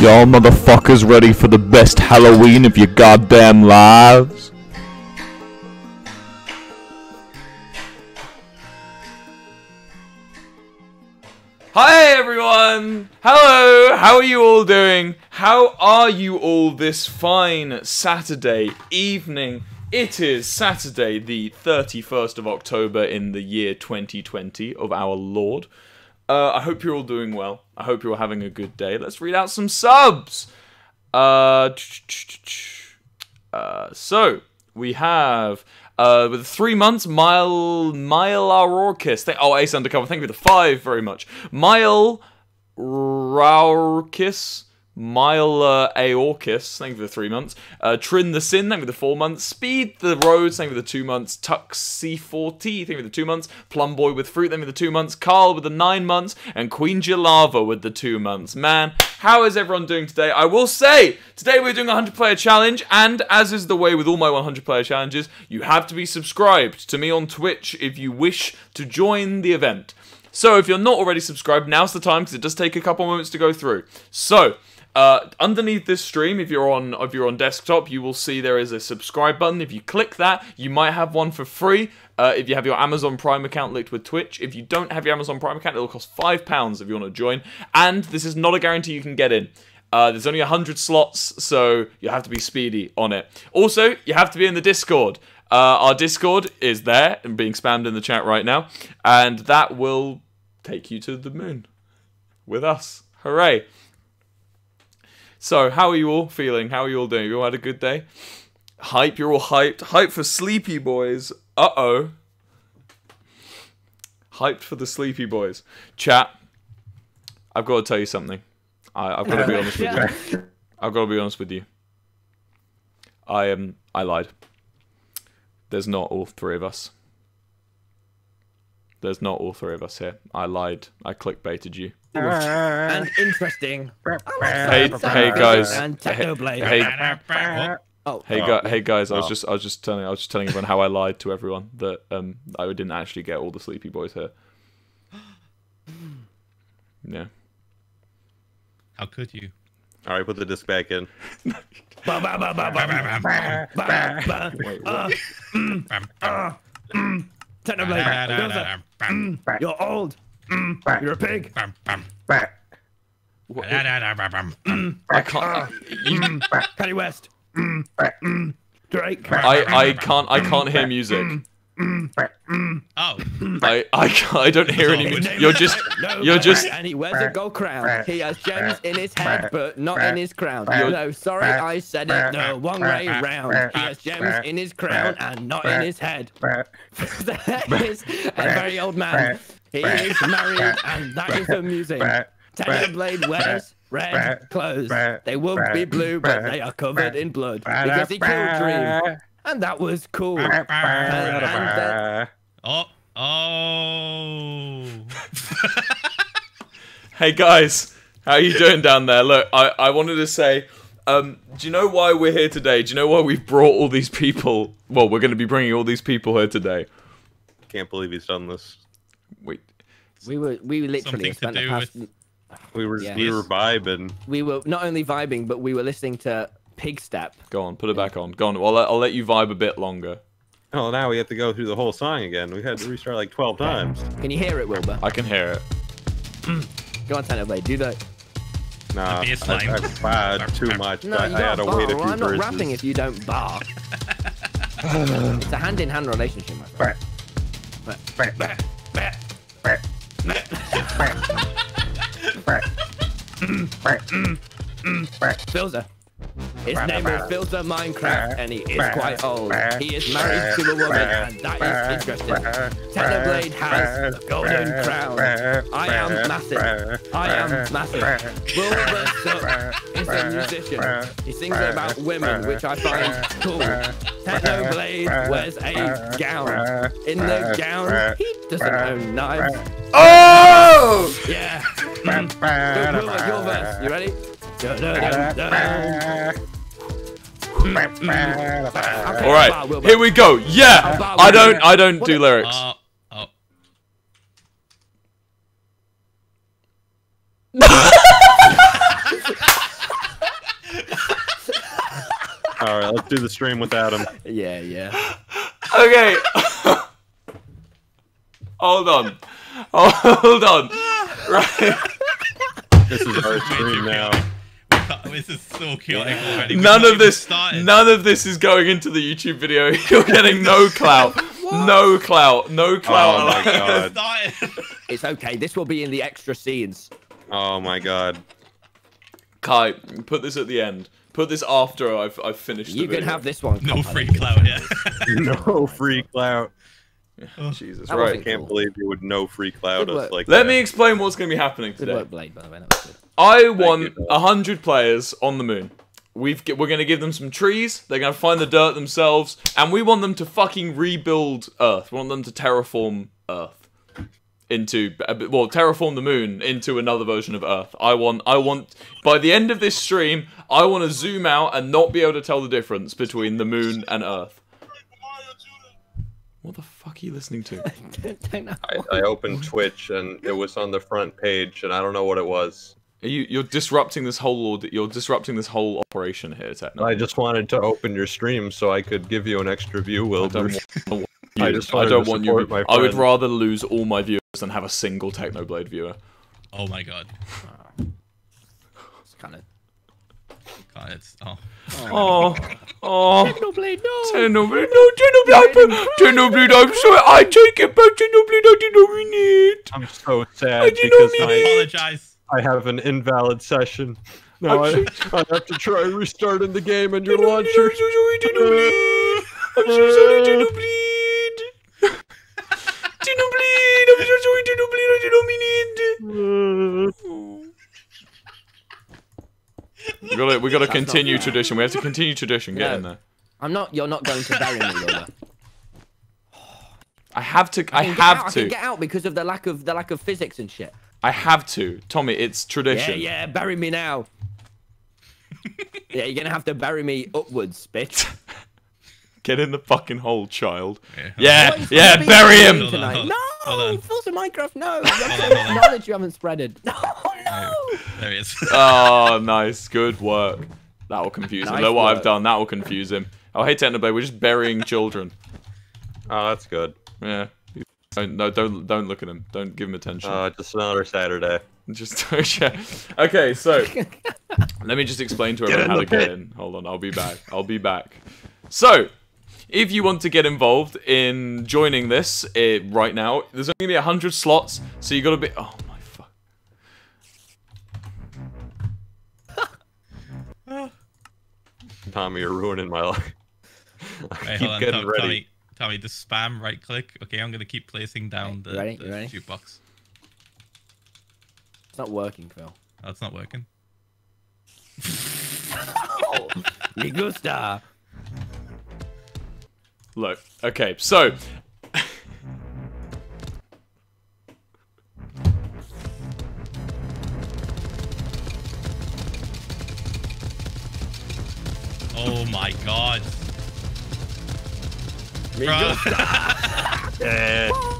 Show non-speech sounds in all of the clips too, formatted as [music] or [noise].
Y'all motherfuckers ready for the best Halloween of your goddamn lives? Hi everyone! Hello! How are you all doing? How are you all this fine Saturday evening? It is Saturday, the 31st of October in the year 2020 of our Lord. Uh, I hope you're all doing well. I hope you're having a good day. Let's read out some subs! Uh, uh, so, we have uh, with three months, Mile Mile Aurorkis. Th- oh, Ace Undercover. Thank you for the five very much. Mile Raurkis. Mile uh, Aorkis, thank you for the three months. Uh, Trin the Sin, thank you for the four months. Speed the Roads, thank you for the two months. Tux C40, thank you for the two months. Plum Boy with Fruit, thank you for the two months. Carl with the nine months. And Queen Jalava with the two months. Man, how is everyone doing today? I will say, today we're doing a 100 player challenge, and as is the way with all my 100 player challenges, you have to be subscribed to me on Twitch if you wish to join the event. So if you're not already subscribed, now's the time because it does take a couple moments to go through. So uh, underneath this stream, if you're on if you're on desktop, you will see there is a subscribe button. If you click that, you might have one for free. Uh, if you have your Amazon Prime account linked with Twitch, if you don't have your Amazon Prime account, it'll cost five pounds if you want to join. And this is not a guarantee you can get in. Uh, there's only 100 slots, so you have to be speedy on it. Also, you have to be in the Discord. Uh, our Discord is there and being spammed in the chat right now, and that will take you to the moon with us. Hooray! So, how are you all feeling? How are you all doing? You all had a good day? Hype, you're all hyped. Hype for Sleepy Boys. Uh oh. Hyped for the Sleepy Boys. Chat, I've got to tell you something. I, I've got to be [laughs] honest with you. I've got to be honest with you. I am. Um, I lied. There's not all three of us. There's not all three of us here. I lied. I clickbaited you and interesting. [laughs] hey, hey guys. And hey, hey, Oh, hey, oh. hey guys! I was oh. just, I was just telling, I was just telling everyone how I lied to everyone that um, I didn't actually get all the sleepy boys here. [gasps] Yeah. How could you? All right, put the disc back in. You're old. Mm, You're a pig. I can't. Kanye West. Drake. I, I can't, I can't hear music. Oh, I, I, can't, I don't hear any. His mu- name You're just, No, you're just. And he wears a gold crown. He has gems in his head, but not in his crown. You're- No, sorry, I said it. No, one way round. He has gems in his crown and not in his head. [laughs] that is a very old man. He is married, and that is amusing. Taylor Blade wears red clothes. They would be blue, but they are covered in blood because he killed Dream, and that was cool. And, and, oh, oh. Hey guys, how are you doing down there? Look, I, I wanted to say, um, do you know why we're here today? Do you know why we've brought all these people? Well, we're going to be bringing all these people here today. Can't believe he's done this. Wait, we were we literally spent the do past. We were Yes. we were vibing. We were not only vibing, but we were listening to Pigstep. go on, put it back on. Go on. I'll let, I'll let you vibe a bit longer. Oh, now we have to go through the whole song again. We had to restart like 12 times. Can you hear it, Wilbur? I can hear it. [clears throat] Go on, Technoblade. Do that. Nah, The I, bass line. I fired too much. No, I, you I had don't to bar. wait a Well, few I'm not verses. rapping if you don't bar. [laughs] it's a hand-in-hand relationship, my friend. Philza. His name is Philza Minecraft, and he is quite old. He is married to a woman, and that is interesting. Technoblade has a golden crown. I am massive. I am massive. Wilbur Soot is a musician. He sings about women, which I find cool. Technoblade wears a gown. In the gown, he doesn't own. Oh! Yeah. [laughs] Your verse. You ready? All right, here we go. Yeah, I don't, I don't do lyrics. Uh, oh. All right, let's do the stream with Adam. [laughs] Yeah, yeah. Okay. [laughs] Hold on. Hold on. Right. This is our stream now. [laughs] This is so chaotic already. We've None of this. started. None of this is going into the YouTube video. [laughs] You're getting no clout. No clout. No oh clout. Oh my god. [laughs] It's okay. This will be in the extra scenes. Oh my god. Kai, put this at the end. Put this after I've I've finished. You the can video. have this one. No free clout, yeah. No free clout. Oh. Jesus. That Right. wasn't Can't Cool. believe you would know free cloud us like Let that. me explain what's going to be happening Good today. work, Blade, by the way. That was good. I want a hundred players on the moon. We've we're going to give them some trees. They're going to find the dirt themselves, and we want them to fucking rebuild Earth. We want them to terraform Earth into uh, well, terraform the moon into another version of Earth. I want I want by the end of this stream, I want to zoom out and not be able to tell the difference between the moon and Earth. What the fuck are you listening to? [laughs] Don't know. I, I opened Twitch and it was on the front page and I don't know what it was. Are you you're disrupting this whole aud- you're disrupting this whole operation here, Techno. I just wanted to open your stream so I could give you an extra view, I don't want, [laughs] I you. just I don't want you. my I would rather lose all my viewers than have a single Technoblade viewer. Oh my god. It's kind of. God, it's oh. Oh, [laughs] oh. Technoblade, no. Technoblade, no, Technoblade, Technoblade, I'm sorry, I take it back, Technoblade, I did not mean it. I'm so sad I did because not I mean I, apologize. I have an invalid session. Now I, I'm [laughs] I have to try restarting the game and your Technoblade, launcher. I'm so sorry, Technoblade. [laughs] I'm so sorry, Technoblade. Technoblade, I'm so sorry, Technoblade, I did not mean it. We gotta, we gotta continue tradition. We have to continue tradition. Get No. in there. I'm not. You're not going to bury me, Wilbur. I have to. I can get have out, I to. can get out because of the lack of the lack of physics and shit. I have to. Tommy, it's Yeah, tradition. yeah. yeah. Bury me now. [laughs] yeah, you're gonna have to bury me upwards, bitch. [laughs] Get in the fucking hole, child. Yeah. Yeah, Boys, yeah, we're bury him. Tonight. [laughs] No, hold on. False in Minecraft. No, you have on, to hold on. knowledge you haven't spreaded. No, [laughs] no. There he is. Oh, nice. Good work. That will confuse him. Nice Look what I've done. That will confuse him. Oh, hey, Technoblade, we're just burying children. [laughs] Oh, that's good. Yeah. Don't, no, don't, don't look at him. Don't give him attention. Uh, just another Saturday. [laughs] Just yeah. Okay, so let me just explain to everyone in how the to get in. Hold on, I'll be back. I'll be back. So, if you want to get involved in joining this eh, right now, there's only gonna be hundred slots, so you gotta be. Oh my fuck. [laughs] Tommy, you're ruining my life. [laughs] I Wait, keep on, getting Tom- ready. Tommy, Tommy, just spam right click. Okay, I'm gonna keep placing down the, You ready? the ready? jukebox. It's not working, Phil. That's not working. [laughs] Me gusta. Look. Okay, so. [laughs] Oh my god. Me Bro. gusta. [laughs]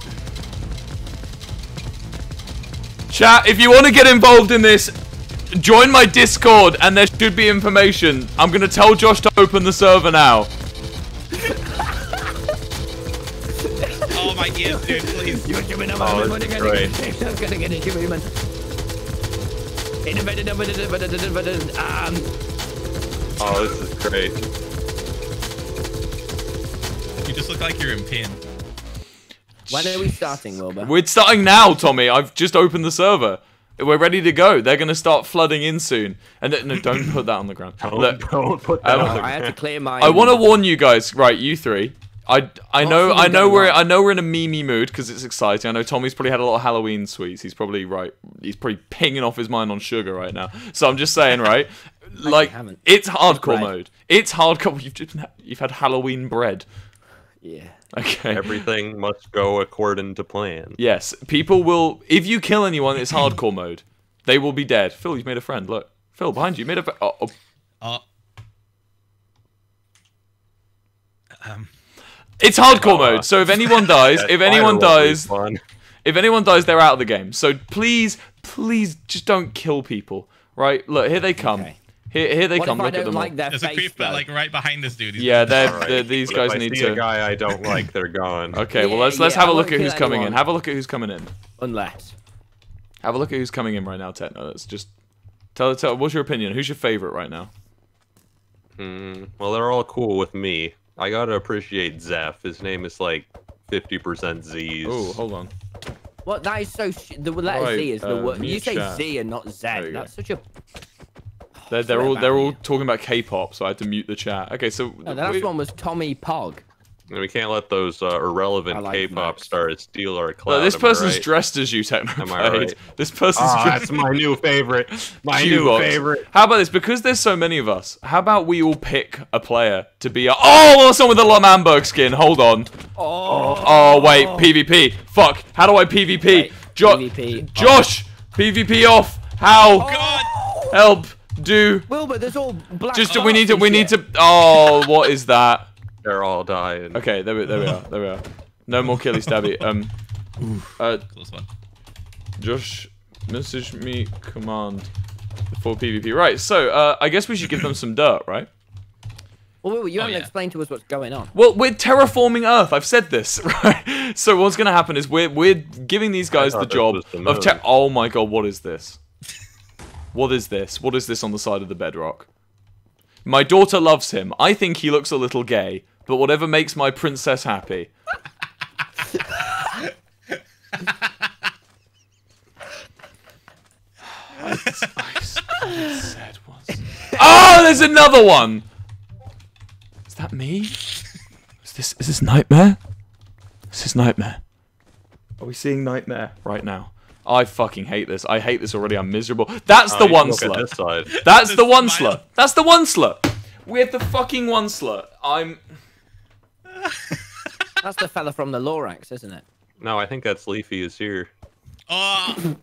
Chat, if you want to get involved in this, join my Discord and there should be information. I'm going to tell Josh to open the server now. Oh, money, this is money, great. money, I'm gonna get it. Give me. Um, Oh, this is great. You just look like you're in pain. when are we starting, Wilbur? We're starting now, Tommy. I've just opened the server. We're ready to go. They're going to start flooding in soon. And no, don't put that on the ground. Don't, Look, don't put that Um, on the I have to clear my. I want to warn you guys, right? You three. I, I know I know we're well. I know we're in a meme mood because it's exciting. I know Tommy's probably had a lot of Halloween sweets. He's probably right. He's probably pinging off his mind on sugar right now. So I'm just saying, right? [laughs] like haven't. it's hardcore bread. mode. It's hardcore. You've just you've had Halloween bread. Yeah. Okay. Everything must go according to plan. Yes, people will. If you kill anyone, it's hardcore mode. They will be dead. Phil, you've made a friend. Look, Phil, behind you, you made a. fr- Oh, oh. Oh. Um, It's hardcore mode. So if anyone dies, [laughs] if anyone fire will be dies, if anyone dies, they're out of the game. So please, please, just don't kill people. Right? Look, here they come. Okay. Here, here they What come. if I Look at don't them. like all. their There's a face? creeper though? like right behind this dude. He's Yeah, they're, All right. they're- these But guys if I need see to. a guy I don't like, they're gone. [laughs] Okay, well let's let's yeah, have I a look at who's kill coming in. Have a look at who's coming in. Unless. Have a look at who's coming in right now, Techno. Let's just tell tell. What's your opinion? Who's your favorite right now? Hmm, well, they're all cool with me. I gotta appreciate Zeph. His name is like 50% Z's. Oh, hold on. What? That is so. Sh- the letter Right, Z is the uh, word. You say chat. Z and not Z. That's go. such a. They're, they're all they're all you. talking about K-pop, so I had to mute the chat. Okay, so No, the last one was Tommy Pog. And we can't let those uh, irrelevant like K-pop Max. stars steal our clout. Look, this am person's right? dressed as you, Techno. Am I right? This person's Ah, dressed that's my new favorite. My [laughs] new Q-Box. favorite. How about this? Because there's so many of us, how about we all pick a player to be our- Oh, someone with a L'Manberg skin. Hold on. Oh. Oh, wait. PvP. Fuck. How do I PvP? Wait, Jo- PvP. Josh! PvP off. How? God! Help. Do. Wilbur, there's all black. Just, hearts we need to, and we need to. Oh, what is that? They're all dying. Okay, there we, there we are. There we are. No more killy stabby. Um, uh, Close one. Josh, message me command for PvP. Right, so uh, I guess we should give them some dirt, right? Well, Wilbur, you Oh, haven't yeah. explained to us what's going on. Well, we're terraforming Earth. I've said this, [laughs] right? So what's going to happen is we're we're giving these guys the job the of te- Oh my god, what is this? What is this? What is this on the side of the bedrock? My daughter loves him. I think he looks a little gay, but whatever makes my princess happy. I, I, I said once. Oh, there's another one. Is that me? Is this is this nightmare? Is this nightmare? Are we seeing nightmare right now? I fucking hate this. I hate this already. I'm miserable. That's Oh, the you can one look at slur. [laughs] That's the Just one smile. slur. That's the one slur. We have the fucking one slur. I'm. [laughs] That's the fella from the Lorax, isn't it? No, I think that's Leafy is here. Oh!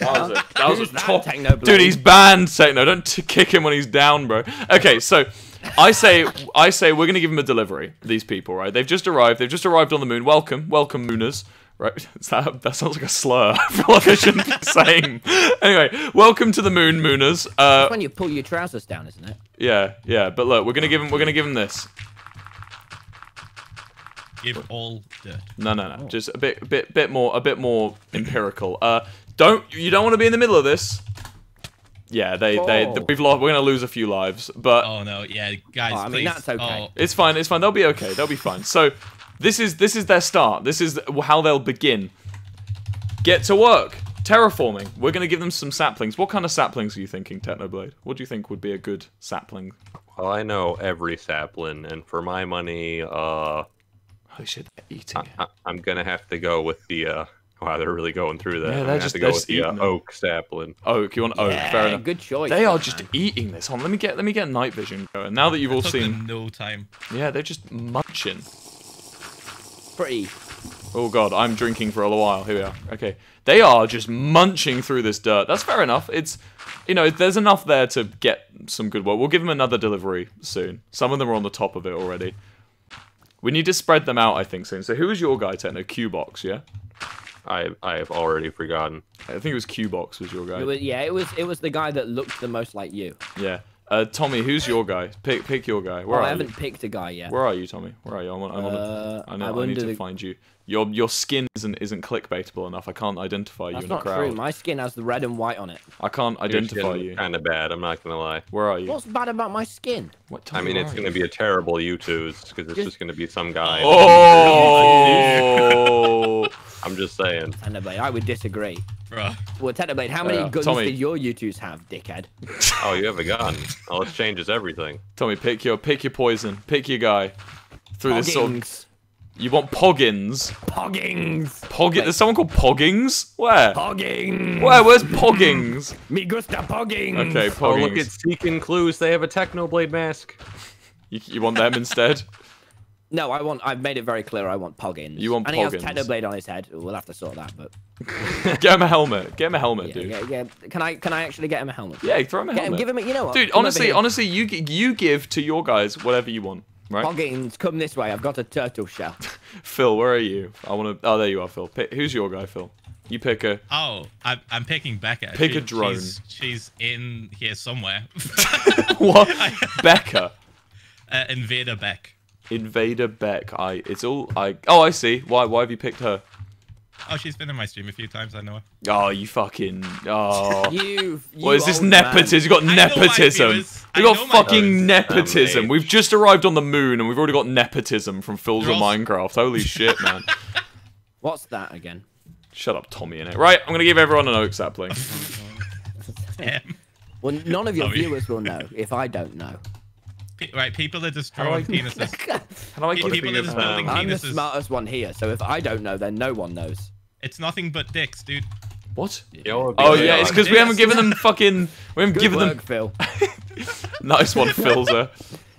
That was a, that was a Who's that top. Technoblade? Dude, he's banned. Techno, don't t- kick him when he's down, bro. Okay, so I say, I say, we're gonna give him a delivery. These people, right? They've just arrived. They've just arrived on the moon. Welcome, welcome, Mooners. Right? [laughs] Is that that sounds like a slur. I feel like I shouldn't be saying. Anyway, welcome to the moon, Mooners. Uh, That's when you pull your trousers down, isn't it? yeah, yeah. But look, we're gonna give him. We're gonna give him this. Give all dirt. No, no, no. Just a bit, bit, bit more, a bit more empirical. Uh, don't you don't want to be in the middle of this? Yeah, they, they, Oh. we've lost. We're gonna lose a few lives, but Oh no, yeah, guys, Oh, I mean, please. that's okay. Oh, it's fine. It's fine. They'll be okay. They'll be fine. So, this is this is their start. This is how they'll begin. Get to work. Terraforming. We're gonna give them some saplings. What kind of saplings are you thinking, Technoblade? What do you think would be a good sapling? Well, I know every sapling, and for my money, uh, Holy shit, they're eating it. I, I'm gonna have to go with the. Uh, wow, they're really going through that. Yeah, they're gonna just- have to they're go with just the uh, eating them. oak sapling. Oak, you want oak? yeah, Fair enough. good choice. They are just eating this. Hold on, let me get let me get night vision going. Now that you've all took seen, them no time. yeah, they're just munching. Pretty. Oh god, I'm drinking for a little while. Here we are. Okay, they are just munching through this dirt. That's fair enough. It's, you know, there's enough there to get some good work. We'll give them another delivery soon. Some of them are on the top of it already. We need to spread them out, I think, soon. So who was your guy, Techno? Q-Box, yeah? I I have already forgotten. I think it was Q-Box was your guy. It was, yeah, it was it was the guy that looked the most like you. Yeah. Uh, Tommy, who's your guy? Pick pick your guy. Where oh, are I haven't picked a guy yet. Where are you, Tommy? Where are you? I'm on, I'm on Uh, a, I know. I'm need to the- find you. Your your skin isn't isn't clickbaitable enough. I can't identify you That's in the not crowd. true. My skin has the red and white on it. I can't identify you. Kind of bad. I'm not gonna lie. Where are you? What's bad about my skin? What time I mean, it's are gonna be a terrible YouTube's because it's Just- just gonna be some guy. Oh. [laughs] [laughs] [laughs] I'm just saying. Technoblade, I would disagree. Bruh. Well, Technoblade, how many Uh, guns Tommy. did your YouTubes have, dickhead? [laughs] Oh, you have a gun. Oh, this changes everything. Tommy, pick your pick your poison. Pick your guy. Through this sort of, you want Poggins? Poggings. Poggin? Wait. There's someone called Poggings? Where? Poggings. Where? Where's Poggings? [laughs] Me gusta poggings. Okay, Oh, look Poggings. at Seeking Clues. They have a Technoblade mask. You, you want them instead? [laughs] No, I want. I've made it very clear. I want poggins. You want and poggins. he has Technoblade on his head. We'll have to sort that, but [laughs] Get him a helmet. Get him a helmet, yeah, dude. yeah, yeah. Can I? Can I actually get him a helmet? Yeah, throw him a Get him, helmet. give him. a- You know what? Dude, Come honestly, honestly, you you give to your guys whatever you want, right? Poggins, come this way. I've got a turtle shell. [laughs] Phil, where are you? I want to. Oh, there you are, Phil. Pick, who's your guy, Phil? You pick a. Oh, I'm, I'm picking Becca. Pick a She- drone. She's, she's in here somewhere. [laughs] What? Becca. uh, Invader Beck. Invader Beck. I. It's all. I. Oh, I see. Why? Why have you picked her? Oh, she's been in my stream a few times. I know her. Oh, you fucking. Oh. [laughs] You. What is this you man. nepotism? You got I know my nepotism. viewers. We got fucking nepotism. Damage. We've just arrived on the moon and we've already got nepotism from Phil's They're of all- Minecraft. Holy [laughs] shit, man. What's that again? Shut up, Tommy. In it. Right, I'm gonna give everyone an oak sapling. [laughs] Well, none of your Sorry. viewers will know if I don't know. Pe- right, people are just How I- penises. How do I give [laughs] people you are just building I'm the penises. smartest one here, so if I don't know, then no one knows. It's nothing but dicks, dude. What? Yo, Oh yeah, it's because we haven't given them fucking. We haven't Good given work, them. Phil. [laughs] Nice one, Philza.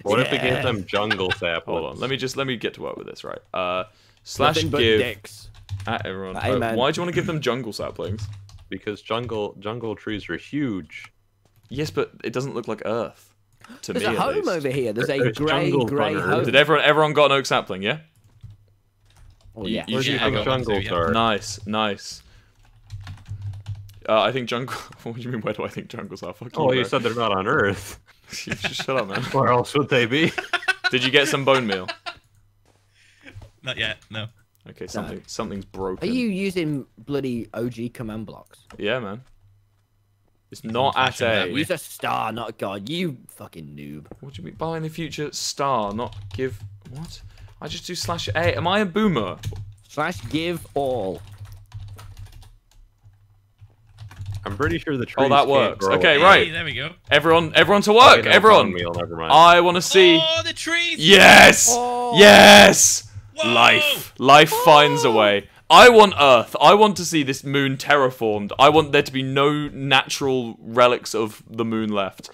What if we Yeah. gave them jungle saplings? Hold on, let me just let me get to work with this. Right. Uh, slash Nothing but give dicks. at everyone. Hey, Oh, why do you want to give them jungle saplings? Because jungle jungle trees are huge. Yes, but it doesn't look like Earth. To There's me, a at home least. over here. There's a There's grey, grey on home. Did everyone everyone got an oak sapling? Yeah. Oh, yeah. you Where you should- think got one too, yeah. Nice, nice. Uh, I think jungle. [laughs] what do you mean? Where do I think jungles are? Fuck Oh, you. you said they're not on Earth. [laughs] [laughs] You just shut up, man. Where else would they be? Did you get some bone meal? Not yet, no. Okay, something something's broken. Are you using bloody OG command blocks? Yeah, man. It's not at flashing that a. way. Use a star, not a god. You fucking noob. What do you mean? Buy in the future star, not give. What? I just do slash A. Am I a boomer? Slash give all. I'm pretty sure the oh, trees. Oh, that works. grow Okay, up. right. Hey, there we go. Everyone, everyone to Okay, work. no, everyone. bone meal, never mind. I want to see. Oh, the trees! Yes. Oh. Yes. Whoa! Life. Life finds a oh. way. I want Earth. I want to see this moon terraformed. I want there to be no natural relics of the moon left.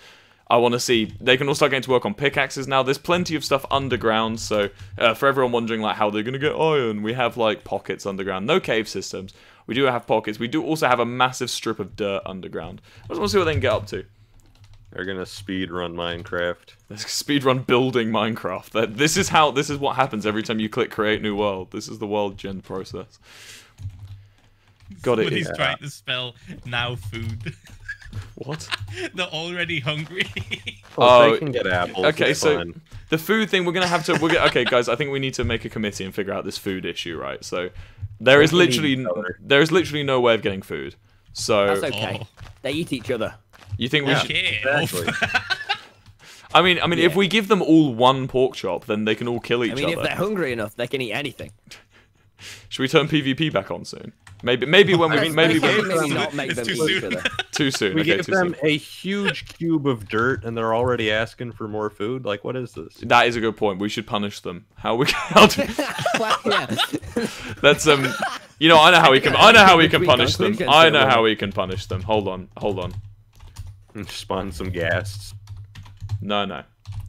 I want to see they can all start getting to work on pickaxes now. There's plenty of stuff underground, so uh, for everyone wondering like how they're gonna get iron, we have like pockets underground. No cave systems. We do have pockets. We do also have a massive strip of dirt underground. I just want to see what they can get up to. They're gonna speed run Minecraft. Let's speedrun building Minecraft. That this is how this is what happens every time you click create new world. This is the world gen process. Got it. Somebody's in- trying to spell now food. [laughs] What? [laughs] They're already hungry. Oh, [laughs] Oh, they oh, can get apples. Okay, it's so fine. the food thing we're gonna have to. We're gonna, okay, guys. I think we need to make a committee and figure out this food issue, right? So there is We need literally each there is literally no way of getting food. So That's okay. Oh. They eat each other. You think we Yeah. should? okay. Exactly. [laughs] I mean, I mean, if we give them all one pork chop, then they can all kill each other. I mean, if they're hungry enough, they can eat anything. [laughs] Should we turn PvP back on soon? Maybe, maybe when we, Let's- maybe when, maybe It's [laughs] not make them too soon. too soon. we okay, give too them soon. a huge cube of dirt, and they're already asking for more food. Like, what is this? That is a good point. We should punish them. How we? How do, well, yeah. That's um, you know, I know how we can. I know how we can punish them. I know how Will. we can punish them. Hold on, hold on. [laughs] Spawn some gas. No, no.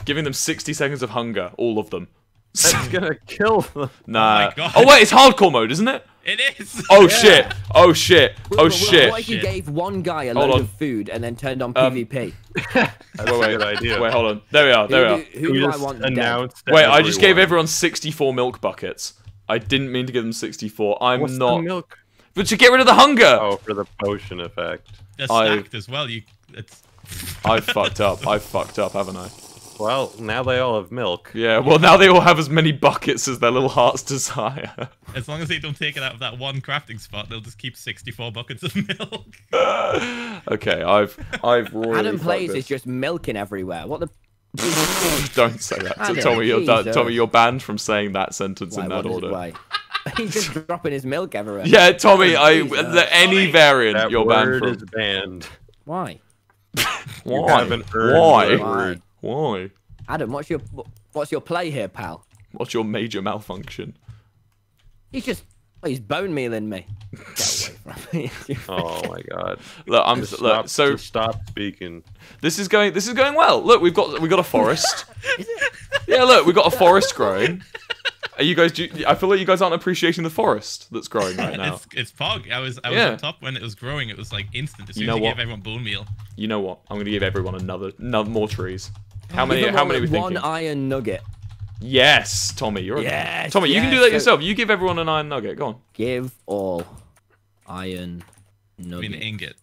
Giving them 60 seconds of hunger, all of them. That's [laughs] gonna kill them. Nah. my God. Oh wait, it's hardcore mode, isn't it? It is. Oh shit. Oh shit. Oh Will, shit. What if you Shit. gave one guy a Hold load on. of food and then turned on Um, PvP? That's [laughs] Wait, a good idea. Wait, hold on. There we are. There we are. do, who You do I want announced. to Wait, I just gave everyone. everyone 64 milk buckets. I didn't mean to give them 64. I'm What's the not. milk. But to get rid of the hunger. Oh, for the potion effect. They're I- stacked as well. You. It's. I've fucked up. I've fucked up, haven't I? Well, now they all have milk. Yeah. Well, now they all have as many buckets as their little hearts desire. As long as they don't take it out of that one crafting spot, they'll just keep 64 buckets of milk. [laughs] okay, I've I've royally Adam plays this. is just milking everywhere. What the? [laughs] Don't say that. Adam, Tommy, you're done. Jesus. Tommy, you're banned from saying that sentence Why, in that order. why? [laughs] He's just dropping his milk everywhere. Yeah, Tommy, oh, I Jesus. the, any variant That you're banned word from. is banned. Why? [laughs] You Why? haven't earned Why? Why? word. Why? Adam, what's your what's your play here, pal? What's your major malfunction? He's just oh, he's bone mealing me. Get away from [laughs] me. [laughs] Oh my god. Look, I'm Just look. stop, So just stop speaking. this is going. This is going well. Look, we've got we've got a forest. yeah, look, we've got a forest growing. Are you guys? Do you- I feel like you guys aren't appreciating the forest that's growing right [laughs] now. It's it's Pog. I was I was Yeah. on top when it was growing. It was like instant. As soon You as know you what? gave everyone bone meal. You know what? I'm gonna give everyone another, another more trees. How many? How many are we one thinking? iron nugget. Yes, Tommy, you're. A, Yes, Tommy, you can do that so- yourself. You give everyone an iron nugget. Go on. Give all. Iron I nugget. mean, ingot.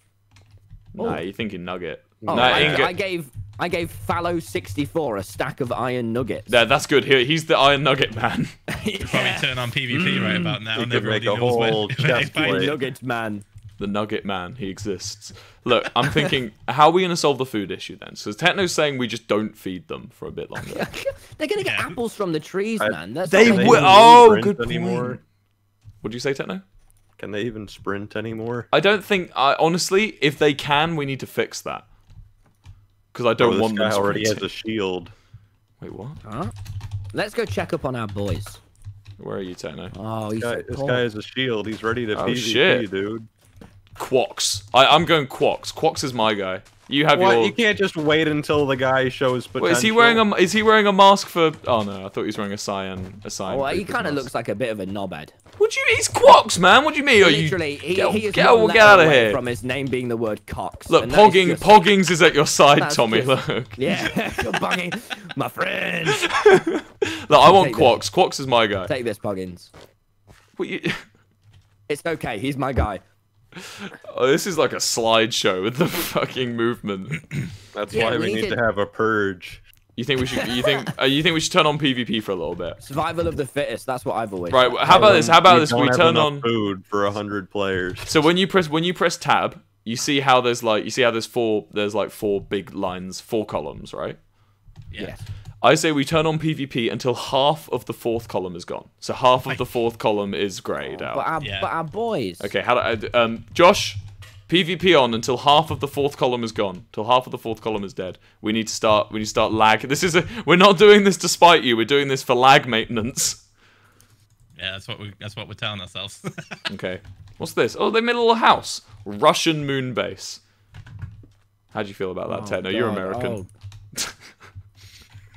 Nah, you're thinking nugget. Oh, nah, I, ingot. I gave I gave Fallow 64 a stack of iron nuggets. Yeah, that's good. Here, he's the Iron Nugget man. [laughs] Probably turn on PvP right mm. about now, You and could make a knows where- whole [laughs] chest find plate. it. Nugget man. the Nugget man. He exists. Look, I'm thinking, [laughs] how are we going to solve the food issue then? So Techno's saying we just don't feed them for a bit longer. They're gonna get Yeah. apples from the trees, I- man. That's They not Can would- oh, sprint good anymore? point. What'd you say, Techno? Can they even sprint anymore? I don't think. I honestly, if they can, we need to fix that. Because I Oh, don't this want guy them. already has sprinting. a shield. Wait, what? Huh? Let's go check up on our boys. Where are you, Techno? Oh, he's Guy, this guy has a shield. He's ready to Oh, PvP, shit. dude. Quox. I, I'm going Quox. Quox is my guy. You have What? your. You can't just wait until the guy shows potential. Wait, is he wearing a? Is he wearing a mask for? Oh no, I thought he was wearing a cyan. A cyan. Well, he kind of looks like a bit of a knobhead. What do you? He's Quox, man. What do you mean? Are you- Literally, he, get, he is get, one get out of here. from his name being the word Cox. Look, and that is Pogging, just- Poggings is at your side, Tommy. just- Look, [laughs] Yeah, [laughs] you're bugging, my friend. [laughs] look, I want Take this. Quox. Quox is my guy. Take this, Poggins. What you- It's okay. He's my guy. Oh, this is like a slideshow with the [laughs] fucking movement. That's Yeah, why we we need need to- to have a purge. You think we should? You think? Uh, you think we should turn on PvP for a little bit? Survival of the fittest. That's what I've always. Right. said. How about this? How about We this? don't We have turn on. food for a hundred players. So when you press when you press tab, you see how there's like you see how there's four there's like four big lines, four columns, right? Yeah. Yes. I say we turn on PvP until half of the fourth column is gone. So half of the fourth column is grayed But out. our, Yeah. but our boys. Okay, how do I, um Josh, PvP on until half of the fourth column is gone. Till half of the fourth column is dead. We need to start we need to start lag. This is a we're not doing this to spite you. We're doing this for lag maintenance. Yeah, that's what we that's what we're telling ourselves. [laughs] Okay. What's this? Oh, they made a little house. Russian moon base. How do you feel about that, Oh, Techno? You're American. oh. [laughs]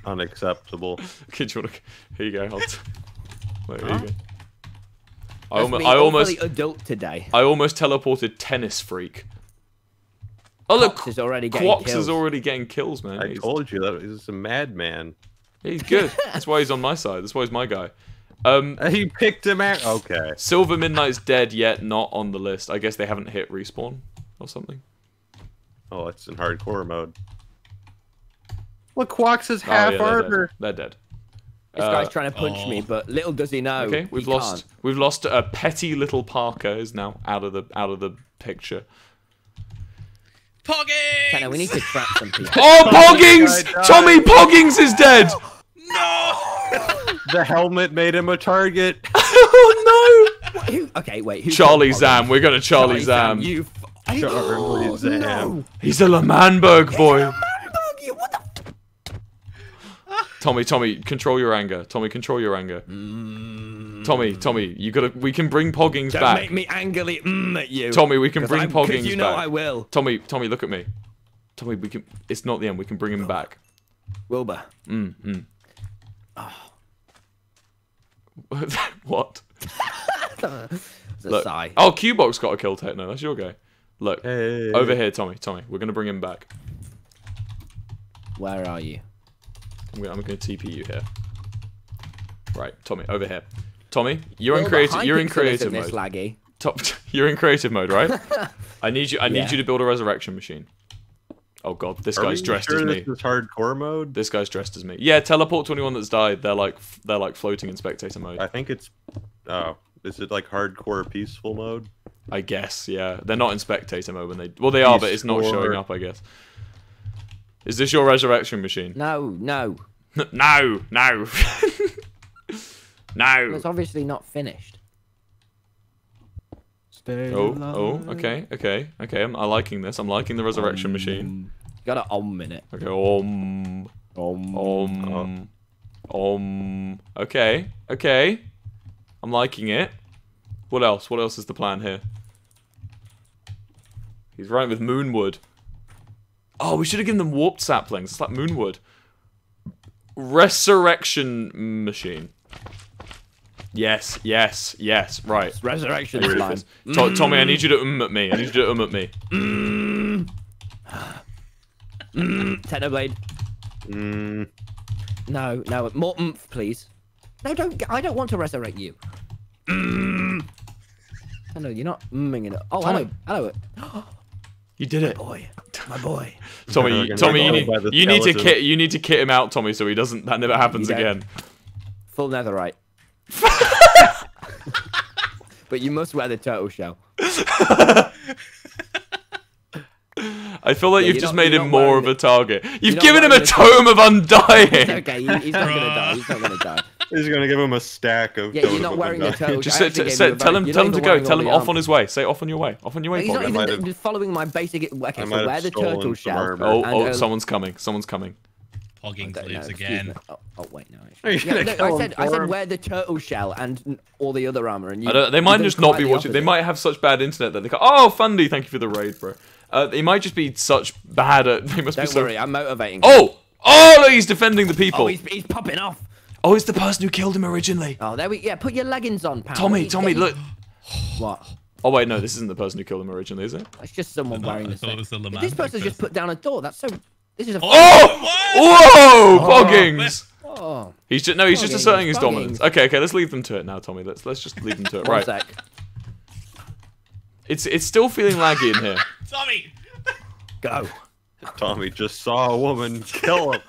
Unacceptable. Kid, you wanna... Here you go. I'll t- [laughs] Wait, here Huh? you go. I, That's almo- me, I almost, awfully adult today. I almost teleported tennis freak. Oh look, Cox is already getting Quox kills. is already getting kills, man. I he's, told you that he's a madman. he's good. [laughs] That's why he's on my side. That's why he's my guy. Um, [laughs] He picked him out. Okay. Silver Midnight's dead yet, not on the list. I guess they haven't hit respawn or something. Oh, it's in hardcore mode. Look, Quox is Oh, half yeah, they're dead. They're dead. This Uh, guy's trying to punch me, oh. but little does he know. Okay, we've lost. can't. We've lost a petty little Parker is now out of the out of the picture. Pogging! Kenna, we need to trap some people. [laughs] Oh, Poggings! Tommy Poggings is dead. No! [laughs] the helmet made him a target. [laughs] oh Who, okay, wait. Who! Charlie Zam, we're gonna Charlie, Charlie Zam. You. F- I- Charlie oh, Zam. No. He's a L'Manberg boy. Manberg, you- What the? Tommy, Tommy, control your anger. Tommy, control your anger. Tommy, Tommy, you gotta. We can bring Poggings Don't back. make me angrily mm at you. Tommy, we can 'Cause bring I'm- 'cause Poggings You know back. I will. Tommy, Tommy, look at me. Tommy, we can. It's not the end. We can bring him back. Wilbur. Mm, mm. [laughs] what? [laughs] It's a Look. sigh. Oh, Qbox got a kill techno. That's your guy. Look, Hey. over here, Tommy. Tommy, we're gonna bring him back. Where are you? I'm gonna, I'm gonna TP you here. Right, Tommy, over here. Tommy, you're in creative. You're in creative isn't this mode. laggy. Top, [laughs] you're in creative mode, right? [laughs] I need you. I need Yeah. you to build a resurrection machine. Oh god, this Are guy's dressed sure as me. This is hardcore mode. This guy's dressed as me. Yeah, teleport to anyone that's died. They're like they're like floating in spectator mode. I think it's. Oh, is it like hardcore peaceful mode? I guess. Yeah, they're not in spectator mode when they. Well, they are, but it's not showing up. I guess. Is this your resurrection machine? No, no. no, no, [laughs] no. It's obviously not finished. Stay Oh, oh, okay, okay, okay. I'm, I'm liking this. I'm liking the resurrection um, machine. You got an om in it. Okay, om, Om. om, om. Okay, okay. I'm liking it. What else? What else is the plan here? He's right with Moonwood. Oh, we should have given them warped saplings. It's like Moonwood. Resurrection machine. Yes, yes, yes. Right. Resurrection Ready for slime. this? Tommy, I need you to um at me. I need you to um at me. Technoblade. Mm, No, no. More oomph, please. No, don't. I don't want to resurrect you. Hello, you're not mmming it. Oh, Tommy. hello. [gasps] Hello. You did it, Boy. My boy. [laughs] Tommy. You- Tommy, you need you need to skeleton. kit you need to kit him out, Tommy, so he doesn't that never happens You again. Full netherite. [laughs] but you must wear the turtle shell. I feel like Yeah, you've just not- made him more of a target. You've given him a totem of It's undying. okay. He, he's not gonna die. He's not gonna die. He's gonna give him a stack of. Yeah, you're not wearing the Undying. turtle. Just say, actually gave say, tell him tell him to go. Tell him off armor. on his way. Say off on your way. Off on your way. He's not even might [laughs] just following my basic. Okay, so wear the turtle shell. Oh, oh, someone's coming. Someone's coming. Poggings don't lives again. Oh, oh, wait, no. Yeah, no, I said I said wear the turtle shell and all the other armor, and you. I don't, they might just not be the watching. They might have such bad internet that they go, "Oh, Fundy, thank you for the raid, bro." Uh, they might just be such bad at. [laughs] They must be Don't so. worry, I'm motivating. Oh, oh, look, he's defending the people. Oh, he's, he's popping off. Oh, it's the person who killed him originally. Oh, there we. Yeah, put your leggings on, pal. Tommy, He's Tommy, getting- look. What? Oh wait, no, this isn't the person who killed him originally, is it? It's just someone No, wearing I the thought same. This Lamantic person's just put down a door. That's so. This is a. Oh, what? whoa, oh. Boggings. Oh, He's just no, he's just Boggings, asserting his Boggings. dominance. Okay, okay, let's leave them to it now, Tommy. Let's let's just leave them to it. Right. one sec. It's it's still feeling laggy in here. [laughs] Tommy! Go. Tommy just saw a woman kill him.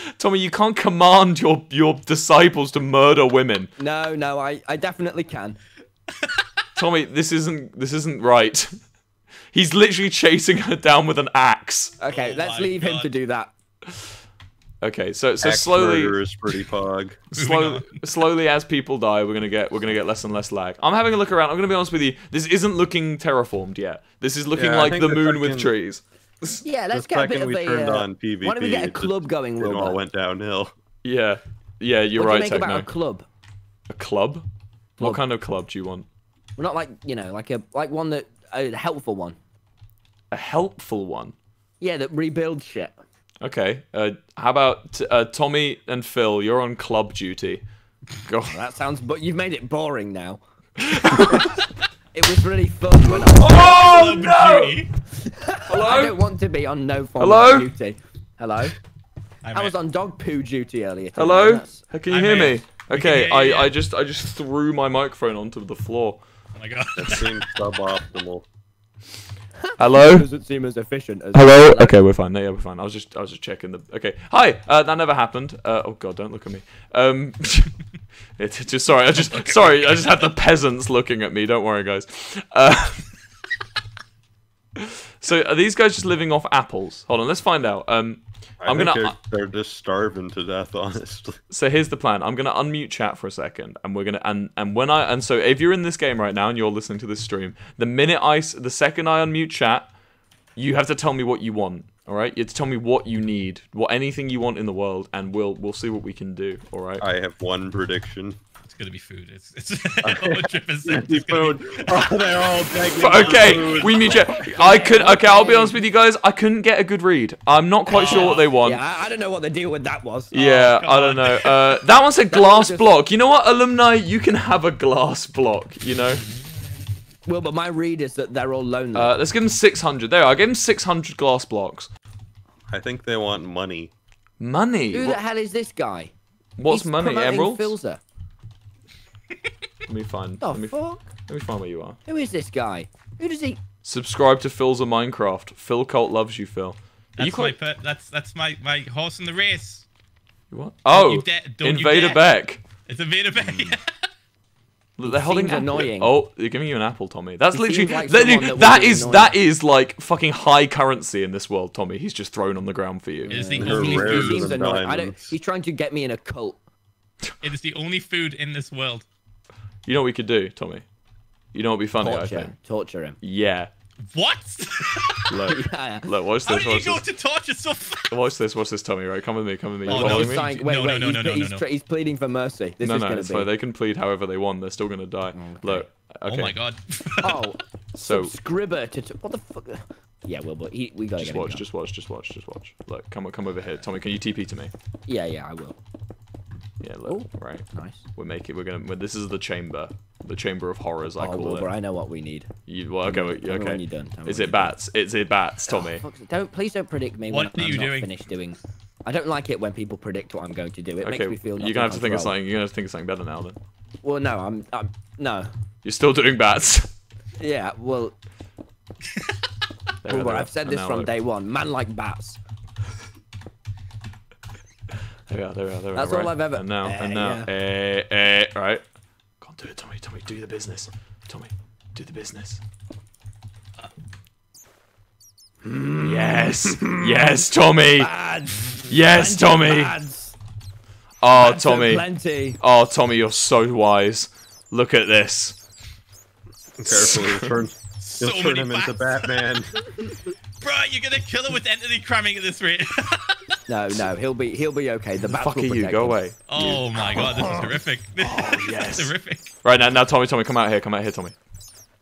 [laughs] Tommy, you can't command your your disciples to murder women. No, no, I, I definitely can. [laughs] Tommy, this isn't this isn't right. [laughs] He's literally chasing her down with an axe. Okay, Oh let's my leave him to do that. Okay, so so Axe slowly murder is pretty pog. slowly, slowly as people die, we're gonna get we're gonna get less and less lag. I'm having a look around. I'm gonna be honest with you. This isn't looking terraformed yet. This is looking Yeah, like the the moon with trees. [laughs] Yeah, let's the get a bit second of we a. turned uh, on PvP, why don't we get a it just- club going, It all went downhill. [laughs] Yeah, yeah, you're what right, do you make Techno. about a club? A club? What kind of club do you want? Well, not like you know, like a like one that a helpful one. A helpful one. Yeah, that rebuilds shit. Okay. Uh, how about t- uh, Tommy and Phil? You're on club duty. Go. That sounds, but you've made it boring now. [laughs] it was really fun when I, Oh Beauty. I Hello. don't want to be on no form Hello? of duty. Hello. I, I was on dog poo duty earlier. today, Hello. that's- Can you I'm hear here. me? Okay. hear I, yeah. I just I just threw my microphone onto the floor. Oh my god. That seems suboptimal. [laughs] Hello. doesn't seem as efficient as. Hello. Okay, we're fine. No, yeah, we're fine. I was just I was just checking the. Okay. Hi. Uh, that never happened. Uh, oh God, don't look at me. Um. [laughs] it's just sorry. I just sorry. I just had the peasants looking at me. Don't worry, guys. Uh, [laughs] so are these guys just living off apples? Hold on. Let's find out. Um. I I'm gonna- They're, they're just starving to death, [laughs] honestly. So here's the plan. I'm gonna unmute chat for a second, and we're gonna and and when I and so if you're in this game right now and you're listening to this stream, the minute I the second I unmute chat, you have to tell me what you want. All right, you have to tell me what you need, what anything you want in the world, and we'll we'll see what we can do. All right. I have one prediction. It's gonna be food. It's it's [laughs] [laughs] 100%. Empty It's gonna food. be- [laughs] Oh, they're all begging Okay, food. we mute chat. I could. Okay, I'll be honest with you guys. I couldn't get a good read. I'm not quite sure what they want. Yeah, I, I don't know what the deal with that was. Yeah, come I don't on. know. Uh, that one said glass just- block. You know what, alumni? You can have a glass block. You know. Well, but my read is that they're all lonely. Uh, let's give them 600. There, I gave him 600 glass blocks. I think they want money. Money. Who What- the hell is this guy? what's He's money? promoting Emeralds? Philza. [laughs] Let me find. The let me, fuck? let me find where you are. Who is this guy? Who does he? Subscribe to Philza Minecraft. Phil Colt loves you, Phil. That's you my quite? per- that's that's my my horse in the race. What? Oh, you dare- don't you Invader dare. Beck. It's Invader bit of hmm. [laughs] Look, They're holding seems annoying. Oh, they're giving you an apple, Tommy. That's He literally like that, someone that would that be is annoying. that is like fucking high currency in this world, Tommy. He's just thrown on the ground for you. It is the They're only food. annoying. I don't. He's trying to get me in a cult. It is the only food in this world. You know what we could do, Tommy? You know what'd be funny, I Torture, think. torture him. Yeah. What? Look, [laughs] Yeah. look, watch this. How this, did you watch go to torture so fast? Watch this, watch this, Tommy, right? Come with me, come with me. Oh, you Oh, following no, me? it's Saying- No, wait, no, wait, no, he's, no, no, he's, no, tra- he's pleading for mercy. This No, is no, it's be. fine. They can plead however they want. They're still gonna die. Oh, look, okay. Oh my god. [laughs] Oh, So subscriber to t- what the fuck? Yeah, well, but he, we gotta just get him watch, done. just watch, just watch, just watch. Look, come come over here, Tommy. Can you TP to me? Yeah, yeah, I will. Yeah, look, Ooh. right. Nice. We're making. We're gonna. This is the chamber, the chamber of horrors. I oh, call Wilbur, it. I know what we need. You, well, okay, Tell me- me okay. when you're done, tell Is when it you're done. bats? Is it bats, oh, Tommy? Fuck's- Don't please don't predict me What when are I'm you not doing? finished doing. I don't like it when people predict what I'm going to do. It Okay, makes me feel. you're gonna have to think of something. You're gonna have to think of something better now. Then Well, no, I'm. I'm no. you're still doing bats. Yeah, well, [laughs] There well, I've said this from look. day one. Man like bats. There we are, there we are, there we That's are, all right. I've ever- And now, and Eh, now, yeah. eh, eh, right. Go on, do it, Tommy, Tommy, do the business. Tommy, do the business. Yes, [laughs] yes, Tommy. Bads. Yes, Plenty Tommy. bads. Oh, Bads Tommy. Plenty. Oh, Tommy, you're so wise. Look at this. Careful, you'll turn, [laughs] So you'll turn many him into bats. Batman. [laughs] Bro, you're gonna kill him with entity cramming at this rate. [laughs] No, no, he'll be he'll be okay. The bats Fuck will are you? Go him. away. oh my god, this is [laughs] horrific. This oh, yes. is horrific. Right now, now, Tommy, Tommy, come out here, come out here, Tommy.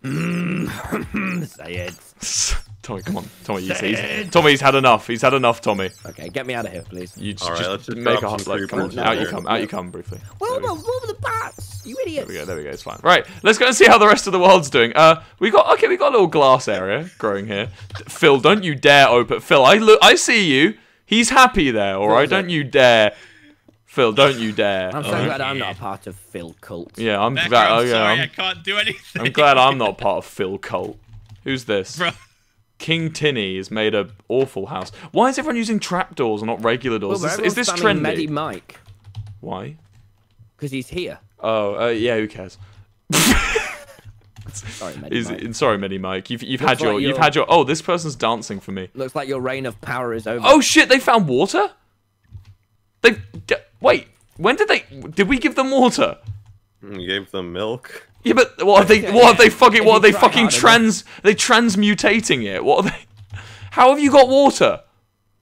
Mm. [laughs] Say it. Tommy, come on, Tommy. He's, Say he's. Tommy's had enough. He's had enough, Tommy. Okay, get me out of here, please. You just, All right, just let's just make a hot some like, come on, out you come, out you come briefly. Where were the, where were the bats? You idiots. There we go, there we go, it's fine. Right, let's go and see how the rest of the world's doing. Uh, we got, okay, we got a little glass area growing here. Phil, don't you dare open, Phil, I look, I see you. He's happy there, alright? Don't you dare. Phil, don't you dare. I'm so alright? glad I'm not a part of Phil cult. Yeah, I'm Becca, glad, I'm oh, yeah, sorry, I I'm, can't do anything. I'm glad I'm not part of Phil cult. Who's this? Bro, King Tinny has made a awful house. Why is everyone using trapdoors and not regular doors? Well, is, is this everyone's trendy? Medi Mike Why? because he's here. Oh, uh, yeah, who cares? [laughs] Sorry, Medi Is Mike. sorry, Mini Mike. You've you've had your like you've had your. Oh, this person's dancing for me. Looks like your reign of power is over. Oh shit! They found water. They d- wait. When did they? Did we give them water? We gave them milk. Yeah, but what are they? Yeah, What are they fucking? If What are they fucking hard enough. trans? They transmutating it. What are they? How have you got water?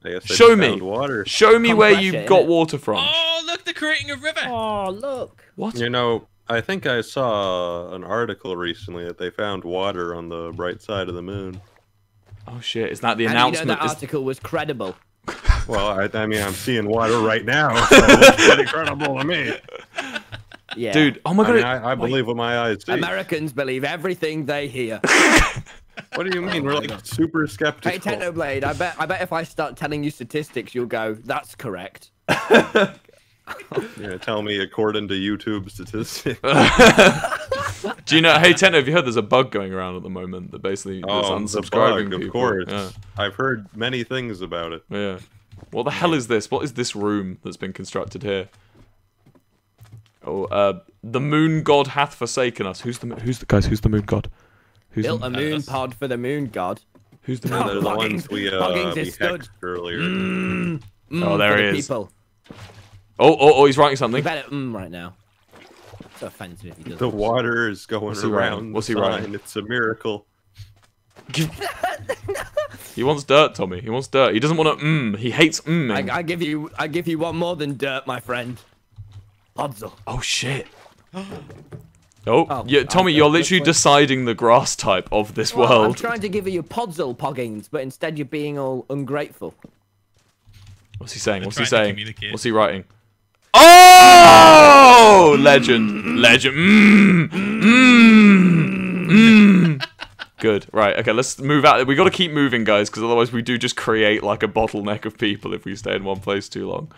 They Show just me. water. Show me where you it, got innit? water from. oh look, they're creating a river. Oh, look. What? You know, I think I saw an article recently that they found water on the bright side of the moon. Oh shit! Is that the How do you know announcement? article was credible? Well, I, I mean, I'm seeing water right now, [laughs] so it's pretty credible to me. [laughs] Yeah. Dude, oh my I god! mean, I, I believe what my eyes see. Americans believe everything they hear. [laughs] What do you mean? We're like super skeptical. hey, Technoblade, I bet I bet if I start telling you statistics, you'll go, "That's correct." [laughs] You're tell me according to YouTube statistics. [laughs] Do you know? Hey, Techno, have you heard there's a bug going around at the moment that basically is Oh, the unsubscribing bug, of course. Yeah. I've heard many things about it. Yeah. What the hell is this? What is this room that's been constructed here? Oh, uh, the moon god hath forsaken us. Who's the who's the guys? Who's the moon god? Who's Built the, a moon that's- pod for the moon god. who's the Yeah, moon? they're the ones we uh, we hexed earlier. Mm, Oh, there he the is. People. Oh, oh, oh, he's writing We something. better mm right now. So offensive if he does. The water is going What's around. What's he writing? It's a miracle. [laughs] He wants dirt, Tommy. He wants dirt. He doesn't want to mm. He hates mm. I, I give you, I give you one more than dirt, my friend. Podzol. Oh shit. [gasps] Oh, Oh, yeah, Tommy, you're literally deciding the grass type of this Well, I'm trying to give you Podzol poggings, but instead you're being all ungrateful. What's he saying? What's he saying? What's he writing? Oh, legend, legend. Mm, mm, mm. Good. Right. Okay. Let's move out. We got to keep moving, guys, because otherwise we do just create like a bottleneck of people if we stay in one place too long.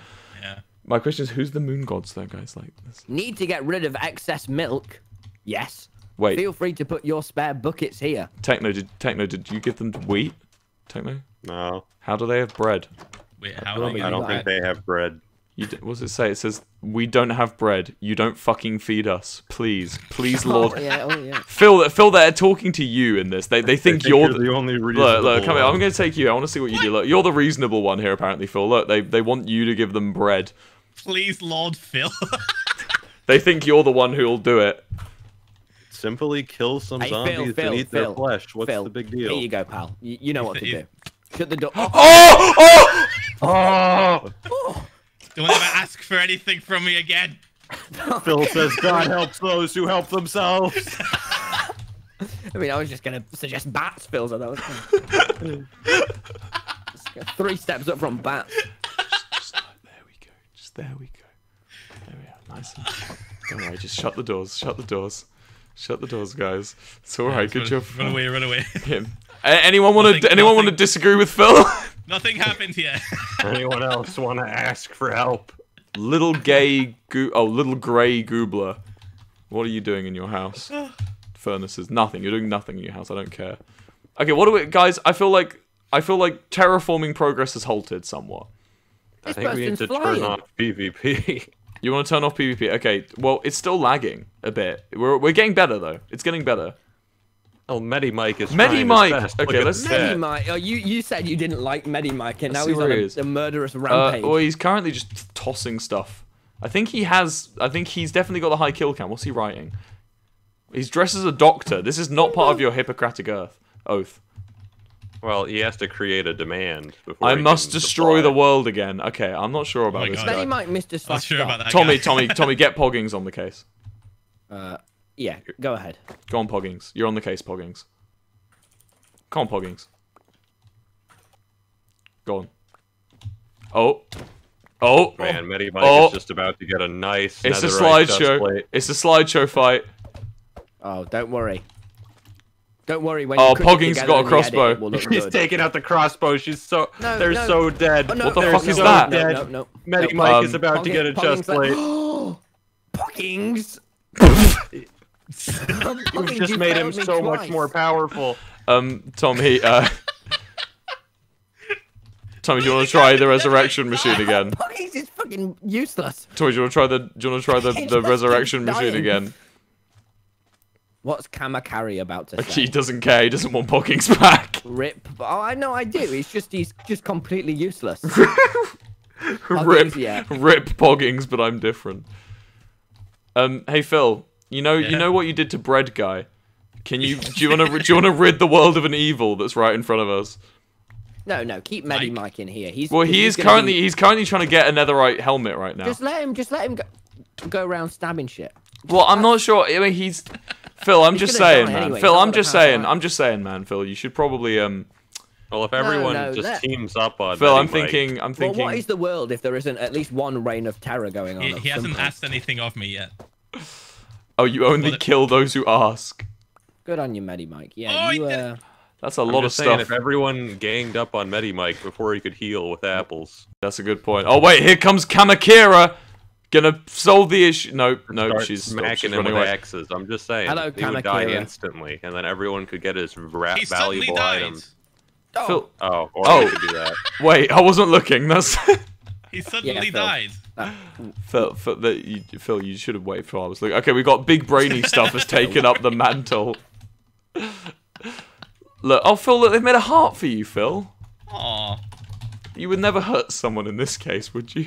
Yeah. My question is, who's the moon gods, though, guys? Like, this. Need to get rid of excess milk? Yes. wait, Feel free to put your spare buckets here. Techno, did Techno? Did you give them wheat? Techno, No, how do they have bread? Wait, how Well, are we I don't think they have bread. You d- what's it say? It says, "We don't have bread. You don't fucking feed us, please, please, [laughs] oh, Lord." Oh, yeah, oh, yeah. Phil, Phil, they're talking to you in this. They they think, I you're, the, the. only reasonable. Look, look, come here. I'm going to take you. I want to see what you do. Look, you're the reasonable one here, apparently, Phil. Look, they they want you to give them bread. Please, Lord Phil. [laughs] They think you're the one who'll do it. Simply kill some Hey, zombies Phil, and eat Phil, their flesh. What's Phil, the big deal? Here you go, pal. You, you know what to do. Shut the door. [gasps] Oh, Oh, oh! Oh! Don't ever ask for anything from me again. [laughs] Phil says God helps those who help themselves. [laughs] I mean, I was just gonna suggest bats, Phil. So that was three steps up from bats. Just there we go. There we go. There we are. Nice. And... [laughs] Don't worry. Just shut the doors. Shut the doors. Shut the doors, guys. It's all right. Good run, job. Run away, run away. [laughs] Him. A- anyone want to? Anyone want to disagree with Phil? [laughs] Nothing happened here. Anyone else want to ask for help? little gay goo. Oh, little grey goobler. What are you doing in your house? [sighs] furnaces. Nothing. You're doing nothing in your house. I don't care. Okay, what do we, guys? I feel like I feel like terraforming progress has halted somewhat. I think we need to flying. [laughs] turn off PvP. You want to turn off PvP? Okay. Well, it's still lagging a bit. We're we're getting better though. It's getting better. oh, Medimike is Medi Mike. Okay, let's- that. Medimike. Oh, you you said you didn't like Medimike, and Let's now he's on a, is. a murderous Uh, rampage. well, he's currently just tossing stuff. I think he has. I think he's definitely got the high kill count. What's he writing? He's dressed as a doctor. This is not part of your Hippocratic oath. Oath. Well, he has to create a demand before I he must can destroy supply. the world again. Okay, I'm not sure about my this God. guy. Medimike, Mister Not sure about that. Tommy, guy. Tommy, Tommy, get [laughs] Poggings on the case. Uh, yeah, go ahead. Go on, Poggings. You're on the case, Poggings. Come on, Poggings. Go on. Oh. Oh. Man, Medimike Oh. is just about to get a nice. It's a slideshow. It's a slideshow fight. Oh, don't worry. Don't worry. When Oh, you crush it Pogging's together got a in the edit, crossbow. it will look He's good. taking out the crossbow. She's so. No, they're no. so dead. Oh, no, What the no, fuck no, is no, that? No, Dead. no, no. Medimike Um, is about to get a Pogging's like, chestplate. [gasps] Poggings. [laughs] You've just made him so much more powerful. Um, Tommy, uh... [laughs] Tommy, do you want to try the resurrection machine again? [laughs] Poggings is fucking useless. Tommy, do you want to try the do you want to try the, the resurrection machine again? What's Kamakari about to say? He doesn't care. He doesn't want Poggings back. Rip. Oh, I know I do. It's just he's just completely useless. [laughs] rip, yeah. rip Poggings, but I'm different. Um, hey Phil, you know you know what you did to Bread Guy. Can you do you want to do you [laughs] want to rid the world of an evil that's right in front of us? No, no, keep Medi Mike in here. He's Well, he he's is currently be- he's currently trying to get a netherite helmet right now. Just let him. Just let him go, go around stabbing shit. Well, I'm not sure. I mean, he's Phil. I'm He's just saying, man. anyway, Phil, I'm just saying. on. I'm just saying, man. Phil, you should probably um. Well, if everyone no, just let- teams up on Phil, I'm Medimike- thinking. I'm Well, thinking. what is the world if there isn't at least one reign of terror going on? He, he hasn't point? asked anything of me yet. oh, you only Well, it- kill those who ask. Good on you, Medi Mike. Yeah, Oh, you. Uh, That's a I'm lot of saying, stuff. if everyone ganged up on Medimike before he could heal with apples, That's a good point. Oh wait, here comes Kamakira, gonna solve the issue. Nope, no, start she's smacking him with away. axes. I'm just saying, Hello, he would die instantly, and then everyone could get his ra- He valuable items. oh, Phil, Oh, or Oh. could do that. [laughs] wait, I wasn't looking. That's [laughs] He suddenly Phil. died. Uh, Phil. Phil, that you, Phil, you should have waited for I was looking. Okay, we've got big brainy [laughs] stuff has taken up the mantle. Look, oh Phil, look, they've made a heart for you, Phil. Aw. You would never hurt someone in this case, would you?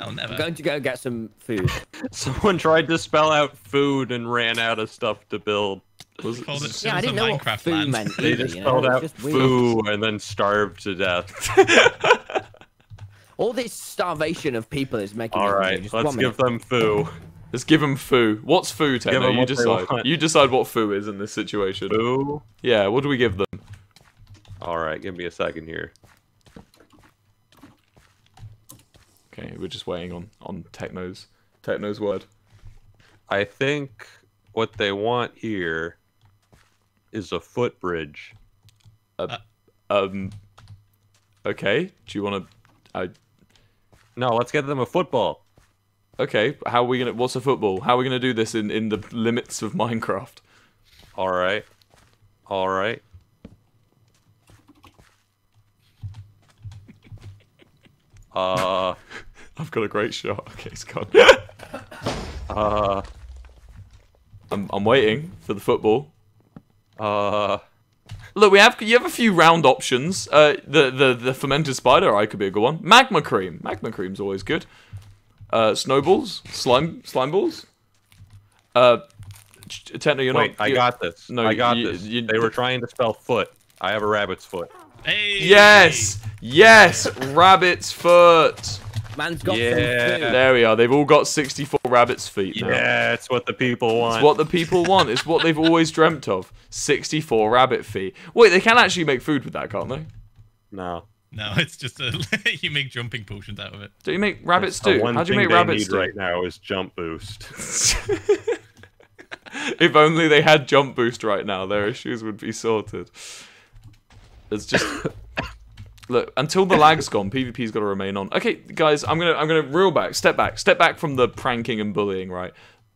No, never. going to go get some food. [laughs] Someone tried to spell out food and ran out of stuff to build. Was Called it, yeah, I didn't a know what Minecraft food land. meant [laughs] They just you spelled know? out It's just foo and then starved to death. [laughs] All this starvation of people is making. All me hungry. Just let's give minute. them foo. Let's give them foo. What's foo, Tanner? them You decide. want. You decide what foo is in this situation. Foo. Yeah, what do we give them? All right, give me a second here. Okay, we're just waiting on on Techno's Techno's word. I think what they want here is a footbridge. Um. Okay. Do you want to? I. No, let's get them a football. Okay. How are we gonna? What's a football? How are we gonna do this in in the limits of Minecraft? All right. All right. Uh, I've got a great shot. [laughs] Okay, it's gone. [laughs] uh, I'm I'm waiting for the football. uh, Look, we have you have a few round options. Uh, the the the fermented spider eye could be a good one. Magma cream. Magma cream's always good. Uh, snowballs, slime slime balls. Uh, Ch- you're wait, not. I got this. no, I got you- this. you- they were trying to spell foot. I have a rabbit's foot. Hey. Yes, yes, rabbit's foot. Man's got Yeah. some food. There we are. They've all got 64 rabbit's feet now. Yeah, it's what the people want. It's what the people want. It's what they've always dreamt of. 64 rabbit feet. Wait, they can actually make food with that, can't they? No. No, it's just a [laughs] you make jumping potions out of it. Do you make rabbits The do? one How do you thing make they rabbits need right now is jump boost. [laughs] [laughs] if only they had jump boost right now, their issues would be sorted. It's just [coughs] look until the lag's [laughs] gone. PvP's got to remain on. Okay, guys, I'm gonna I'm gonna reel back, step back, step back from the pranking and bullying. Right,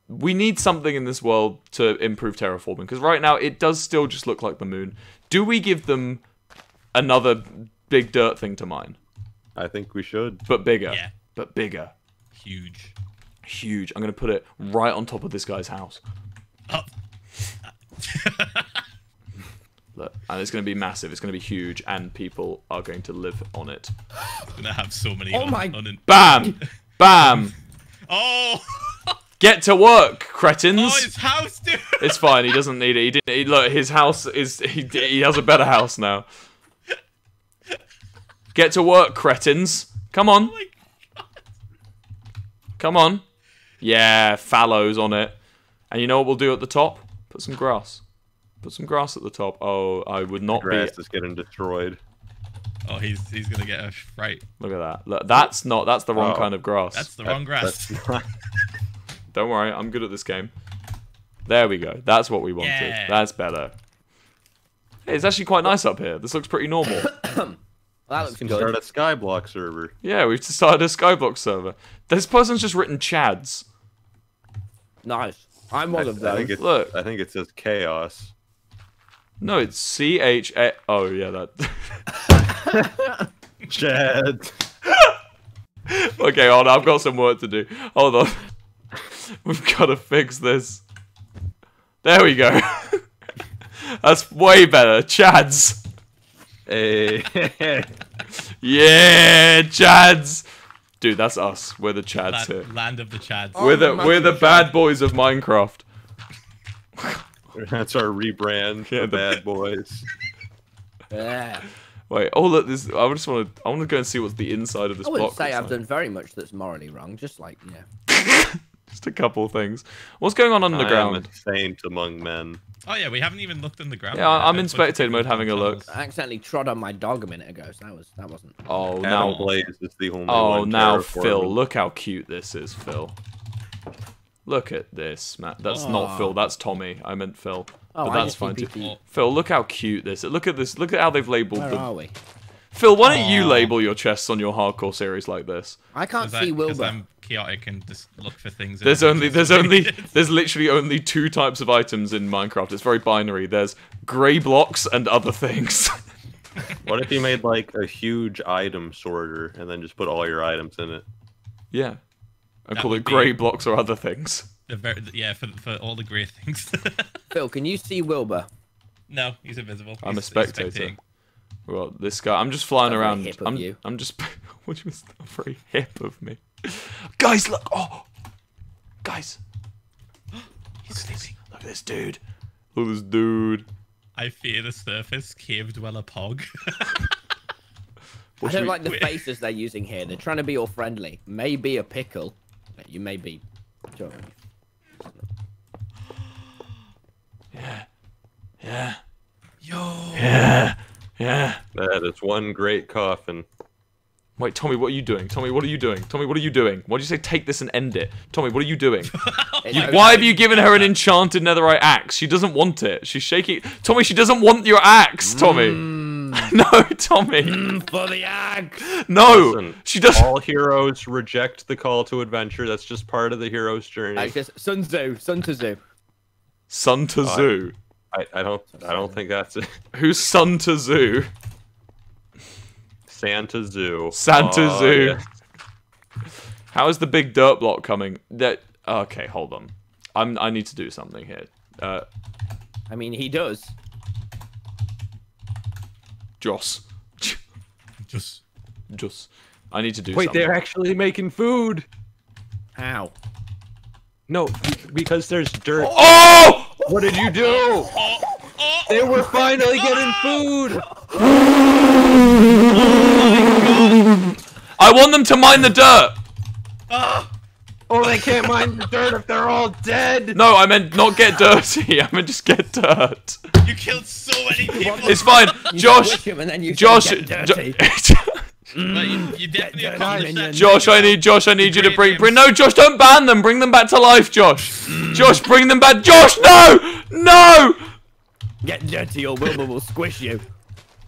we need something in this world to improve terraforming because right now it does still just look like the moon. Do we give them another big dirt thing to mine, I think we should. but bigger? Yeah. But bigger, Huge. huge. I'm gonna put it right on top of this guy's house. Oh. [laughs] [laughs] Look, and it's gonna be massive. It's gonna be huge, and people are going to live on it. I'm gonna have so many. Oh un- my- un- Bam, [laughs] bam. Oh! [laughs] Get to work, Oh, cretins. his house, dude! [laughs] It's fine. He doesn't need it. He didn't. He, look, his house is. He, he has a better house now. Get to work, cretins. Come on. Oh Come on. Yeah, fallows on it. And you know what we'll do at the top? Put some grass. Put some grass at the top. Oh, I would not be. Grass is getting destroyed. Oh, he's he's gonna get a fright. Look at that. Look, that's not. That's the wrong Oh. kind of grass. That's the wrong grass. [laughs] Don't worry, I'm good at this game. There we go. That's what we wanted. Yeah. That's better. Hey, it's actually quite nice up here. This looks pretty normal. [coughs] [coughs] Well, that looks can start good. a Skyblock server. yeah, we've just started a Skyblock server. This person's just written Chads. Nice. I'm one I, of I think those. Look. I think it says chaos. No, it's C H A. Oh yeah, that. [laughs] Chad. [laughs] okay, hold on. I've got some work to do. Hold on. [laughs] We've got to fix this. There we go. That's way better. Chads. Hey. Yeah, Chads. Dude, that's us. We're the Chads Land, here. land of the Chads. Oh, We're the massive we're the bad boys of Minecraft. [laughs] That's our rebrand. Yeah, the the- bad [laughs] boys. Yeah. Wait, oh look, this. I just want to. I want to go and see what's the inside of this I wouldn't block. say I've like. done very much that's morally wrong. Just like, yeah. [laughs] Just a couple of things. What's going on I am underground? a saint among men. Oh yeah, we haven't even looked in the ground. Yeah. I'm in There's a bunch of spectator mode having a look. I accidentally trod on my dog a minute ago, so that was that wasn't. Oh Adam now, Blaze is the only oh one now. Phil, look how cute this is, Phil. Look at this, man. That's not ah. Phil. That's Tommy. I meant Phil. Oh, but that's fine too. Phil, look how cute this. is. Look at this. Look at how they've labeled Where the. are we? Phil, why don't you ah. label your chests on your hardcore series like this? I can't 'Cause I- see 'cause Wilbur. I'm chaotic and just look for things. There's only there's [laughs] only there's literally only two types of items in Minecraft. It's very binary. There's grey blocks and other things. [laughs] What if you made like a huge item sorter and then just put all your items in it? yeah. I That call it grey blocks or other things. The ver- yeah, for for all the grey things. [laughs] Phil, can you see Wilbur? no, he's invisible. I'm a He's- he's spectator. Well, this guy. I'm just flying That's around. hip of I'm you. I'm just. [laughs] what do you mean? Very hip of me. Guys, look! Oh, guys, [gasps] He's sleeping. look at this dude. Look at this dude. I fear the surface, cave dweller pog. [laughs] I don't like the faces they're using here. They're trying to be all friendly. Maybe a pickle. You may be. Sure. Yeah, Yo. yeah, yeah. That is one great coffin. Wait, Tommy, what are you doing? Tommy, what are you doing? Tommy, what are you doing? Why did you say take this and end it? Tommy, what are you doing? [laughs] You- why have you given her an enchanted netherite axe? She doesn't want it. She's shaking. Tommy, she doesn't want your axe, Tommy. Mm. [laughs] no, Tommy. for the axe? No, Listen, she doesn't. All heroes reject the call to adventure. That's just part of the hero's journey. It's just Sun Tzu. Sun Tzu. Sun Tzu. I, I don't I don't think that's it. [laughs] Who's Sun Tzu? Santa Zoo. Santa Oh, Zoo. yeah. How is the big dirt block coming? That okay? Hold on. I'm. I need to do something here. Uh, I mean, he does. Joss. Just Just. I need to do Wait, something. they're actually making food. How? No, because there's dirt. Oh! What did you do? They were finally getting food. I want them to mine the dirt. Ah! Oh, they can't mine the dirt if they're all dead. No, I meant not get dirty. [laughs] I meant just get dirt. you killed so many people. It's fine. [laughs] You Josh. him and then you Josh. say, "Get Jo- dirty." [laughs] You, you definitely dirty accomplished in that. your Josh, I need Josh. I need you to bring. Bring. No, Josh, don't ban them. Bring them back to life, Josh. Josh, bring them back. Josh, no, no. Get dirty or Wilbur will squish you.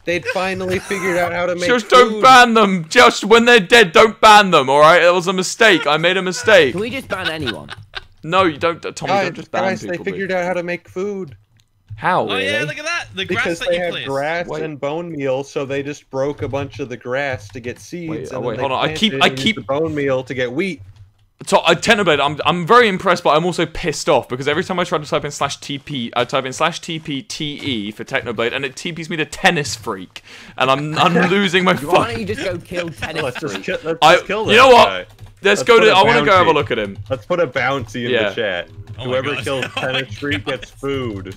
They'd finally figured out how to make Josh, don't ban them. Just when they're dead, don't ban them. All right, it was a mistake. I made a mistake. Can we just ban anyone? No, you don't, Tommy. Guys, don't just ban guys they people. dude. figured out how to make food How? Oh yeah, look at that. The grass because that they you have placed. grass Wait. and bone meal, so they just broke a bunch of the grass to get seeds. Wait, oh, and wait, hold on, I keep- I keep- the bone meal to get wheat. So, uh, Technoblade, I'm I'm very impressed, but I'm also pissed off because every time I try to type in slash TP, I type in slash TP TE for Technoblade, and it TPs me to Tennis Freak, and I'm I'm [laughs] losing my Why don't you just go kill [laughs] tennis Let's just, freak? kill, let's I, just kill you know what? guy. Let's Let's go to. I want to go have a look at him. Let's put a bounty in Yeah. the chat. Oh Whoever God. kills Oh Tennis Freak God. gets [laughs] food.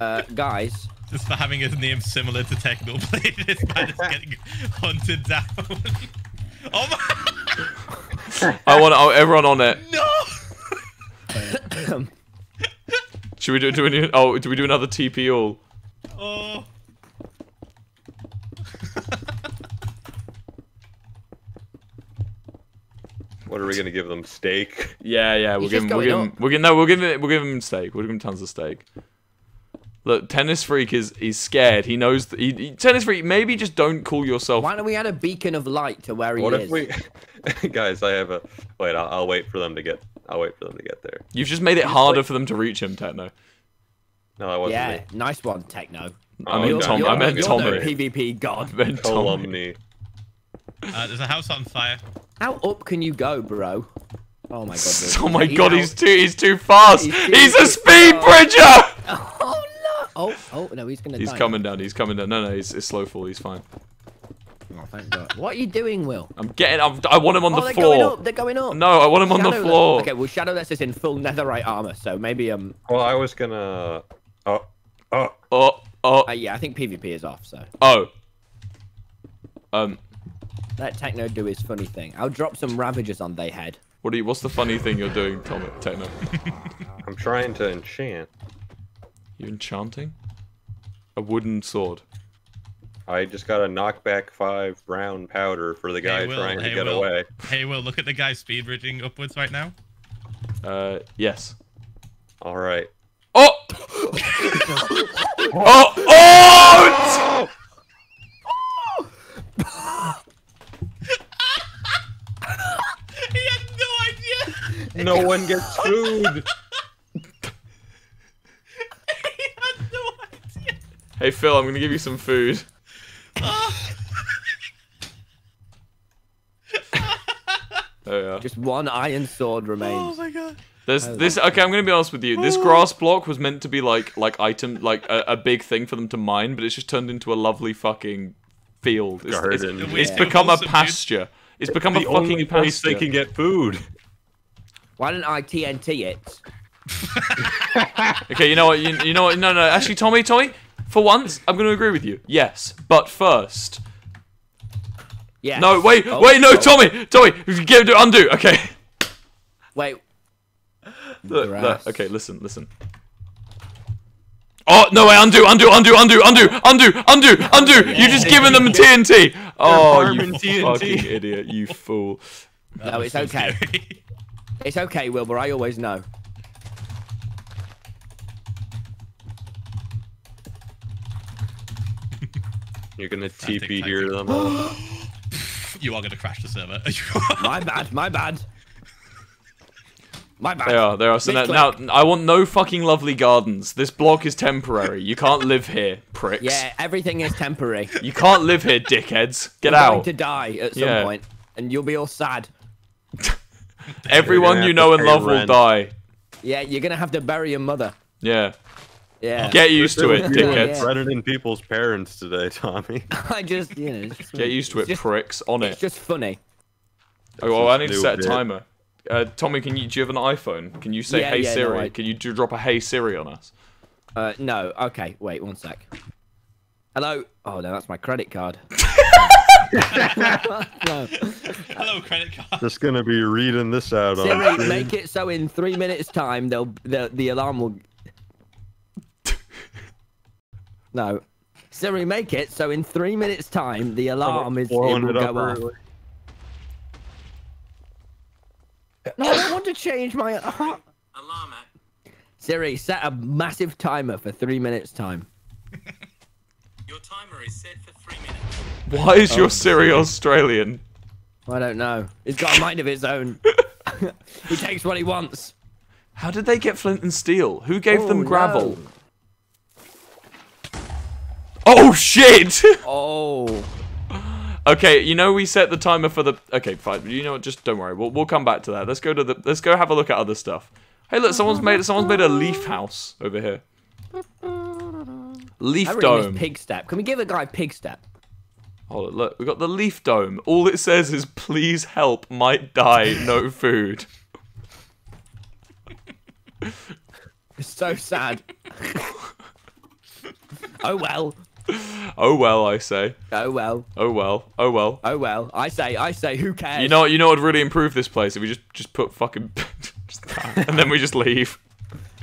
Uh, guys, Just for having his name similar to Technoblade, this man is getting hunted down. oh my! I want oh, everyone on it. No! [coughs] Should we do? Do we do? Oh, do we do another TP all? Oh. What are we gonna give them? Steak? Yeah, yeah. We'll He's give him. just We'll give going him. We'll give. No, we'll give him. We'll give them steak. We'll give him tons of steak. Look, tennis freak is he's scared. He knows. That he, he- tennis freak. Maybe just don't call yourself. why don't we add a beacon of light to where he What is? if we, [laughs] guys? I have a wait. I'll, I'll wait for them to get. I'll wait for them to get there. You've just made it harder for them to reach him, Techno. No, I wasn't Yeah, me. nice one, Techno. I Oh, mean okay. Tom. I meant you're Tommy. the PvP god. I meant Tommy. Calumny. Uh, there's a house on fire. How up can you go, bro? Oh my god. [laughs] Oh my He's god, he's too he's too fast. He's too- He's a speed Oh. bridger. Oh no! Oh, no, he's gonna. He's die. coming down. He's coming down. No, no, he's it's slow fall. He's fine. Oh, thank God. [laughs] What are you doing, Will? I'm getting. I'm, I want him on oh, the they're going floor. up. They're going up. No, I want him on the Shadowless- floor. Okay, well, Shadowless is in full netherite armor, so maybe um. Well, I was gonna. Oh, oh. Oh, oh, Uh, yeah, I think PvP is off. So oh. Um, let Techno do his funny thing. I'll drop some Ravagers on they head. what do you? What's the funny thing you're doing, Tom? Techno? [laughs] I'm trying to enchant. You enchanting? A wooden sword. I just got a knockback five brown powder for the guy Hey, Will, trying to hey, get Will. away. Hey, Will, look at the guy speed bridging upwards right now. Uh, yes. All right. Oh! [laughs] oh! Oh! [laughs] He had no idea! No one gets food. [laughs] he had no idea! Hey Phil, I'm gonna give you some food. There we are. Just one iron sword remains. Oh my god. There's this. Okay, I'm gonna be honest with you. This oh. grass block was meant to be like like item like a, a big thing for them to mine, but it's just turned into a lovely fucking field. It's, it's, Garden. it's Yeah. become a Wholesome, dude. pasture. It's become a The only fucking place pasture. they can get food. Why didn't I TNT it? [laughs] Okay, you know what? You, you know what? No, no. Actually, Tommy, Tommy, for once, I'm going to agree with you. Yes, but first. Yeah. No, wait, Oh, wait, no, oh, Tommy, Tommy, give do undo. Okay. Wait. Look, look, okay, listen, listen. Oh no! Wait, undo, undo, undo, undo, undo, undo, undo, undo. Oh, you just given them [laughs] TNT. Oh, you TNT. fucking idiot! You fool. No, it's okay. It's okay, Wilbur. I always know. You're gonna TP here them all. [gasps] you are gonna crash the server. [laughs] My bad. My bad. My bad. They are, they are. So now, now, I want no fucking lovely gardens. This block is temporary. You can't live here, pricks. Yeah, everything is temporary. [laughs] You can't live here, dickheads. Get out. You're going to die at some Yeah. point, and you'll be all sad. [laughs] Everyone You're you gonna know and love pay will die. Yeah, you're gonna have to bury your mother. Yeah. Yeah. Get used to it, Yeah. dickheads. Threatening people's parents today, Tommy. [laughs] I just, you know, just, Get used to it, just, pricks. On it. It's just funny. Oh, well, I need to set a bit. timer. Uh, Tommy, can you do you have an iPhone? Can you say Yeah, Hey yeah, no, Siri? I- Can you do, drop a Hey Siri on us? Uh, no. Okay, wait one sec. Hello. Oh no, that's my credit card. [laughs] [laughs] no. Hello, credit card. Just gonna be reading this out on Siri, stream. make it so in three minutes' time, they'll the the alarm will. No. Siri, make it so in three minutes' time the alarm is it will go off. No, I don't want to change my. Alarm Siri, set a massive timer for three minutes' time. [laughs] Your timer is set for three minutes. Why is Oh. your Siri Australian? I don't know. He's got a mind of his own. [laughs] he takes what he wants. How did they get flint and steel? Who gave Oh, them gravel? no. Oh shit! [laughs] Oh. okay, you know we set the timer for the. Okay, fine. You know what? Just don't worry. We'll we'll come back to that. Let's go to the. Let's go have a look at other stuff. Hey, look! Someone's made someone's made a leaf house over here. Leaf I really dome. pig step. Can we give a guy Pigstep? Hold on, look, we got the leaf dome. All it says is please help, might die, no food. [laughs] It's so sad. [laughs] oh well. [laughs] Oh well, I say. Oh well. Oh well. Oh well. Oh well. I say. I say. Who cares? You know? You know what would really improve this place if we just just put fucking [laughs] just that, and then we just leave.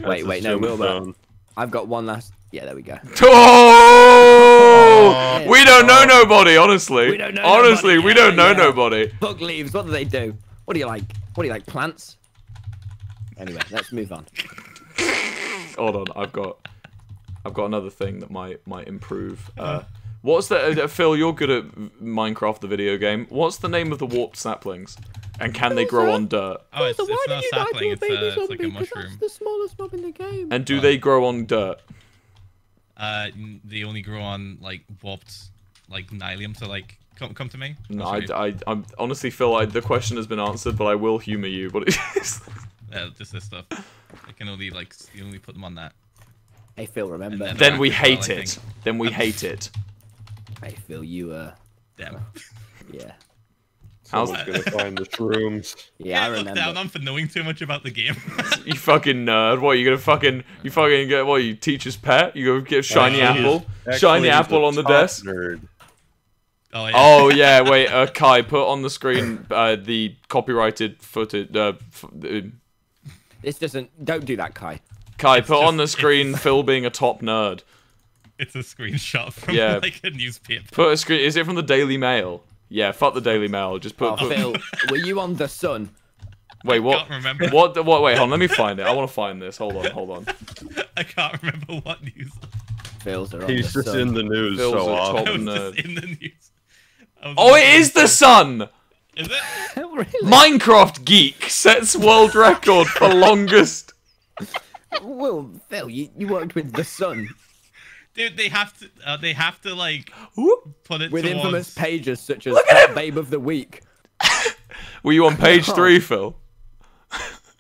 Wait. Wait. No. Zoom Wilbur. Uh, I've got one last. Yeah. There we go. [laughs] Oh! We don't know nobody, honestly. We don't know honestly, nobody, we don't know yeah. nobody. Book leaves. What do they do? What do you like? What do you like? Plants. Anyway, let's move on. Hold on, I've got I've got another thing that might might improve. Uh, what's the uh, Phil? You're good at Minecraft, the video game. What's the name of the warped saplings? And can they grow on dirt? Oh, it's, it's not a sapling. It's, uh, it's like a mushroom. the smallest mob in the game. And do they grow on dirt? Uh, they only grow on like warped, like nylium. So like, come come to me. No, I'll I, show you. I, I'm honestly, Phil. I, the question has been answered, but I will humor you. But it is. Yeah, just this stuff. I can only like you only put them on that. Hey Phil, remember? And then we Well, hate I it. Then we hate it. Hey Phil, you uh, Damn. yeah, How's Someone's gonna [laughs] find the shrooms. yeah, I look remember. down on for knowing too much about the game. [laughs] you fucking nerd? What you gonna fucking you fucking get? What you teacher's pet? You go get shiny Actually, apple, shiny apple on the desk. Nerd. oh yeah. Oh yeah, [laughs] wait, uh, Kai, put on the screen uh, the copyrighted footage. Uh, f- uh, This doesn't. Don't do that, Kai. Kai, put on the screen Phil being a top nerd. It's a screenshot from Yeah. [laughs] like a newspaper. Put a screen. Is it from the Daily Mail? Yeah, fuck the Daily Mail. Just put. Oh, put Phil, [laughs] were you on the Sun? wait, what? can't remember. What? What? Wait, hold on. Let me find it. I want to find this. Hold on. Hold on. [laughs] I can't remember what news. Phil's are on He's the just Sun. in the news Phil's so a often. top- nerd. just in the news. Oh, it is the sun. Is it? really? Minecraft geek sets world record for longest. Well, Phil, you, you worked with the Sun Dude, they have to. Uh, they have to like Whoop. put it with towards. infamous pages such as Babe of the Week. Were you on page three, Phil?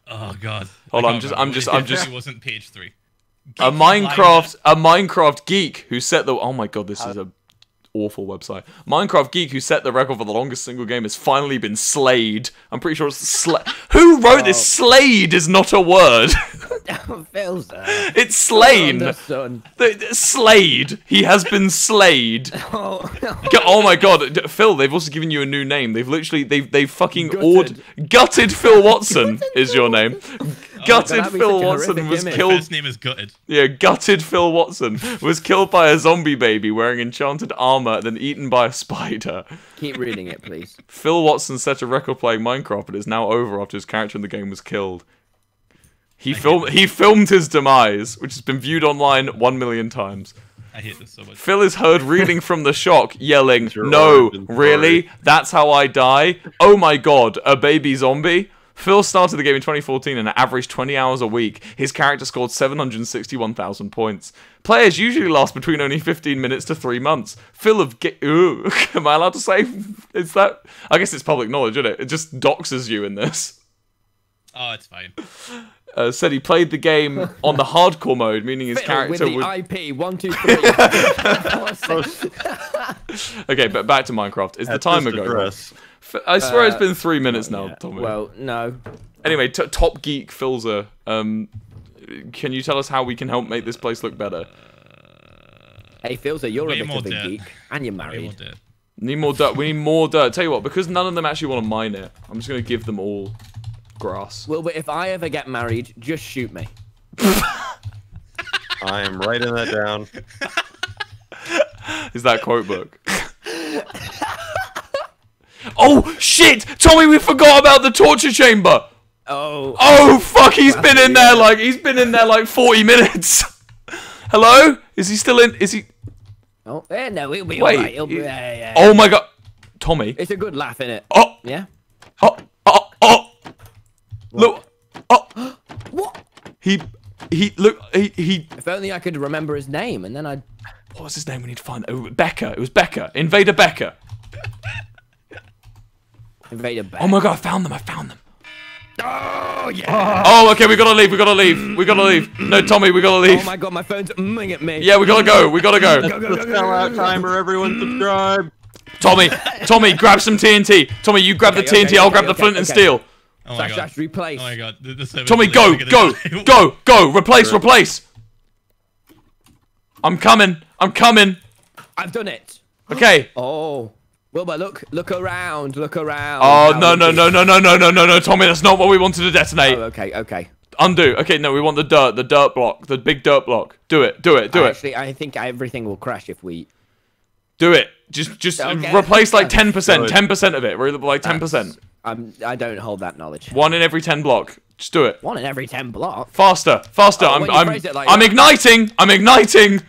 Oh god. Hold I on, can't just- I'm just- I'm definitely just- wasn't page three. a Minecraft a Minecraft geek who set the oh my god this is a awful website Minecraft geek who set the record for the longest single game has finally been slayed I'm pretty sure it's sla- who wrote this slayed is not a word [laughs] [laughs] Phil's it's on slain oh, the The- the- slayed he has been slayed [laughs] Oh, Go- oh my god D- Phil they've also given you a new name they've literally they've they've fucking Gutted. ord- gutted Phil Watson is your name oh, gutted that'd be Phil such a Watson horrific was image. killed First name is gutted. Yeah, gutted Phil Watson was killed by a zombie baby wearing enchanted armor, then eaten by a spider. keep reading it, please. Phil Watson set a record playing Minecraft, but is now over after his character in the game was killed. He filmed he filmed his demise, which has been viewed online one million times. I hate this so much. Phil is heard reeling from the shock, yelling, "No, origin story." really? That's how I die? Oh my god, a baby zombie!" Phil started the game in 2014 and averaged 20 hours a week. His character scored 761,000 points. Players usually last between only 15 minutes to 3 months. Phil of Ga- Ooh, [laughs] am I allowed to say? Is that? I guess it's public knowledge, isn't it? It just doxes you in this. Oh, it's fine. Uh, said he played the game on the hardcore mode, meaning his Phil with character the would. IP one two three. [laughs] Okay, but back to Minecraft. Is the timer this going? address. F- I swear it's been three minutes now, Tommy. well, no. anyway, t- Top Geek Philza, um, can you tell us how we can help make this place look better? Hey, Philza, you're Way a bit more of a dirt. geek, and you're We will married. do. Need more dirt. We need more dirt. Tell you what, because none of them actually want to mine it, I'm just gonna give them all grass. Well, but if I ever get married, just shoot me. [laughs] I am writing that down. Is that quote book? oh shit, Tommy, we forgot about the torture chamber. Oh, Oh fuck, he's been in there like he's been in there like 40 minutes. [laughs] Hello? Is he still in? Is he? oh, eh, no, it'll be Wait, alright. It'll be, you- yeah, yeah. Oh my god, Tommy. It's a good laugh, innit? Oh, Yeah. oh, oh, oh. Look. Oh. [gasps] What? He he look he he. If only I could remember his name, and then I'd. What was his name? We need to find oh, Becca. It was Becca. Invader Becca. Invader a bag. Oh my god! I found them. I found them. Oh yeah! Oh, okay. We gotta leave. We gotta leave. We gotta leave. No, Tommy. We gotta leave. Oh my god, my phone's mming at me. Yeah, we gotta go. We gotta go. Go, go, go, go, Sell go, out go. timer, everyone subscribe. Tommy, Tommy, grab some TNT. Tommy, you grab the Okay, TNT. okay, I'll okay, grab the okay, flint and okay. steel. Oh my Slash, god. slash, replace. Oh my god. The, the Tommy, are go, go, go, go. Replace, replace. I'm coming. I'm coming. I've done it. Okay. Oh. Wilbur, look, look around, look around. Oh How no no no no no no no no no Tommy, that's not what we wanted to detonate. Oh, okay, okay. Undo. Okay, no, we want the dirt, the dirt block, the big dirt block. Do it, do it, do it, Actually, I think everything will crash if we. do it. Just just Okay. replace like ten percent, ten percent of it. Really, like ten percent. I'm, I don't hold that knowledge. One in every ten block. Just do it. One in every ten blocks. Faster, faster. Oh, I'm I'm like I'm that. igniting. I'm igniting.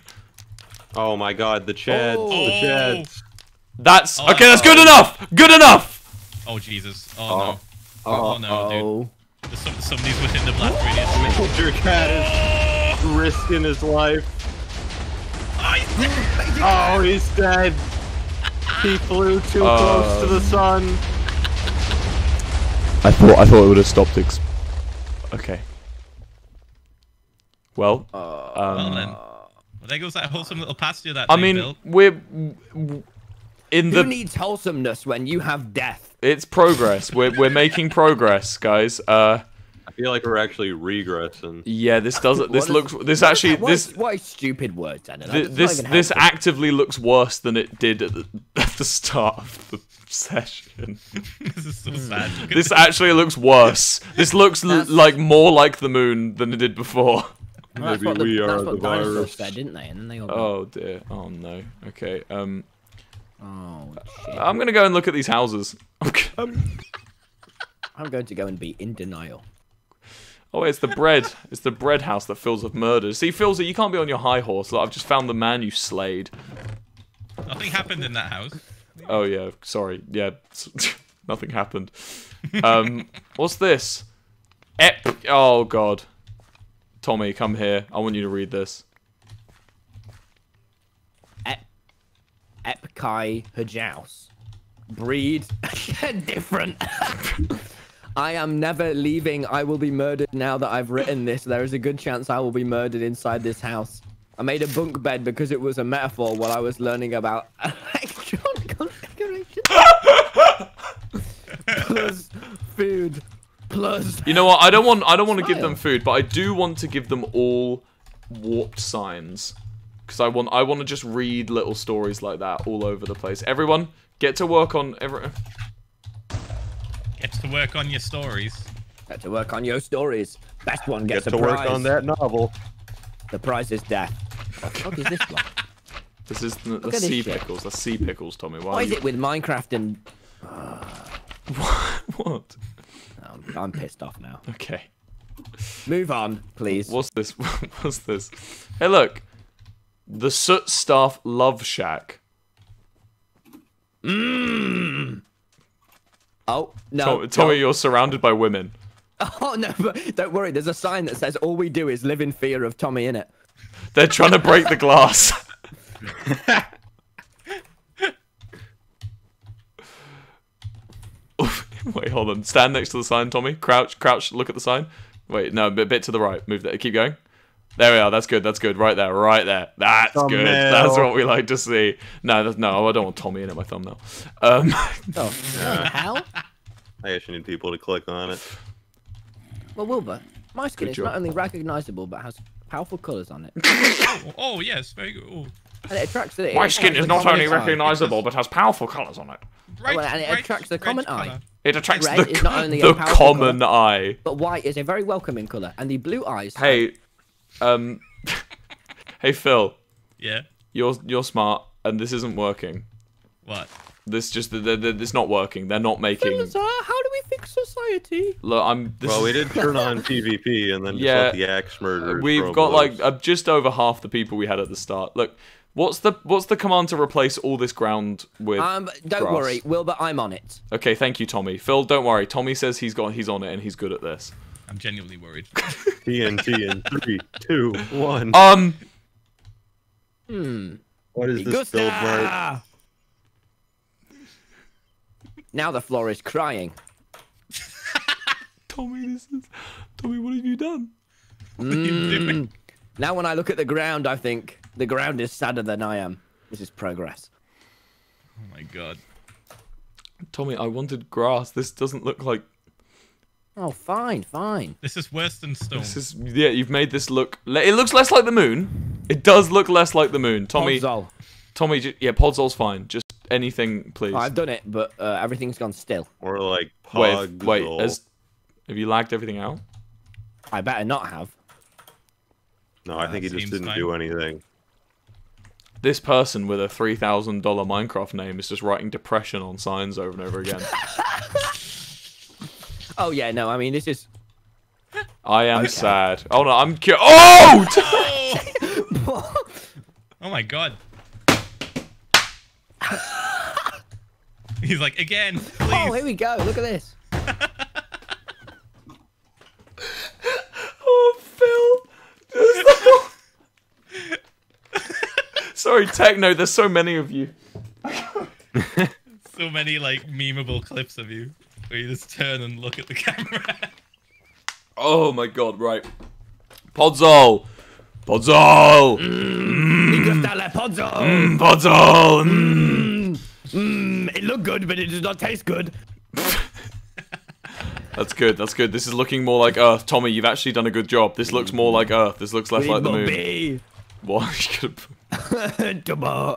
Oh my god, the Chads, Oh. the Chads. That's Oh, okay. That's oh. good enough. Good enough. Oh Jesus. Oh, no. Oh, no, Oh. dude. There's some, somebody's within the blast radius. Major Cat is risking his life. Oh, he's dead. He flew too uh, close to the sun. I thought I thought it would have stopped. Ex- Okay. Well, Well um, then. Well, there goes that wholesome little pasture that I they mean, built. we're w- in Who the. needs wholesomeness when you have death? It's progress. We're we're making progress, guys. Uh. I feel like we're actually regressing. Yeah, this doesn't. [laughs] This What is- looks. This what is actually. that? This is- What a stupid word, Daniel. thi- this this actively looks worse than it did at the, [laughs] at the start of the session. [laughs] this is so sad. [laughs] This actually looks worse. This looks l- That's- like more like the moon than it did before. that's Maybe what the, we are that's the what dinosaurs virus. said, didn't they? And then they all. Oh dear. Oh no. Okay. Um. Oh shit! I'm gonna go and look at these houses. [laughs] Okay. I'm going to go and be in denial. Oh, it's the bread. It's the bread house that fills with murders. See, Philza, you can't be on your high horse. Like, I've just found the man you slayed. Nothing happened in that house. Oh yeah, sorry. Yeah, [laughs] nothing happened. Um, [laughs] what's this? Ep. Oh god. Tommy, come here. I want you to read this. Ep- Epkai Hajaus. Breed [laughs] different. I am never leaving. I will be murdered now that I've written this. There is a good chance I will be murdered inside this house. I made a bunk bed because it was a metaphor while I was learning about plus food. Plus. You know what? I don't want. I don't want to give them food, but I do want to give them all warped signs because I want. I want to just read little stories like that all over the place. Everyone, get to work on. Every. Get to work on your stories. Get to work on your stories. Best one Get gets to a work prize. on that novel. The prize is death. What the fuck is this block? This is the, the sea pickles. The sea pickles, Tommy. Why? What are is you... it with Minecraft and... What? [laughs] Um, I'm pissed off now. Okay. Move on, please. What's this? [laughs] What's this? Hey, look. The Soot Staff Love Shack. Oh, no. Tom- Tommy, no. you're surrounded by women. Oh, no, but don't worry. There's a sign that says all we do is live in fear of TommyInnit. They're trying to break the glass. [laughs] [laughs] Wait, hold on. Stand next to the sign, Tommy. Crouch, crouch. Look at the sign. Wait, no, a bit, bit to the right. Move that. Keep going. There we are. That's good. That's good. Right there. Right there. That's good. That's what we like to see. No, that's, no, I don't want Tommy in it. My thumbnail. Um, Oh, [laughs] how? I actually need people to click on it. Well, Wilbur, my skin Good is job. not only recognizable but has powerful colours on it, Oh, [laughs] oh, yes, very good. Oh, and it attracts the. my it skin is not only recognizable, but has powerful colors on it. right, well, and it right, attracts the right common colour. eye. It attracts Red the, is not only a the powerful common eye. But white is a very welcoming colour, and the blue eyes. Hey, um, [laughs] hey Phil, Yeah. you're you're smart, and this isn't working. What? This just th th th- it's not working. They're not making. Philza, how do we fix society? Look, I'm. This Well, we did turn [laughs] on PvP and then just Yeah, let the axe murder. We've got loose. like uh, just over half the people we had at the start. Look, what's the what's the command to replace all this ground with? Um, don't grass? worry, Wilbur, I'm on it. Okay, thank you, Tommy. Phil, don't worry. Tommy says he's got he's on it and he's good at this. I'm genuinely worried. [laughs] TNT in three, two, one. Um, Hmm. what is this build mark? Now the floor is crying. [laughs] Tommy, this is Tommy. What have you done? Mm. Now when I look at the ground, I think the ground is sadder than I am. This is progress. Oh my god. Tommy, I wanted grass. This doesn't look like Oh, fine, fine. This is worse than stone. this is. Yeah, you've made this look. It looks less like the moon. It does look less like the moon. Tommy, Podzol. Tommy, yeah, Podzol's fine. Just anything, please. I've done it, but uh, everything's gone still. Or like Wait, wait. Pogzol. Has, have you lagged everything out? I better not have. No, I think he just didn't fine. do anything. This person with a three thousand dollar Minecraft name is just writing depression on signs over and over again. [laughs] Oh yeah, no. I mean, this is. I am sad. Oh no, I'm cu- Oh! [laughs] Oh my god. [laughs] He's like, again, oh, please. Oh, here we go. Look at this. oh, Phil. Sorry, Techno. There's so many of you. So many like memeable clips of you where you just turn and look at the [laughs] camera. Oh my god. Right. Podzol. Podzol. Gusta Podzol. Mm, Podzol. Mm. Mm, it looked good, but it does not taste good. [laughs] That's good. That's good. This is looking more like Earth. Tommy, you've actually done a good job. This looks more like Earth. This looks less We like the moon. be What? [laughs] You.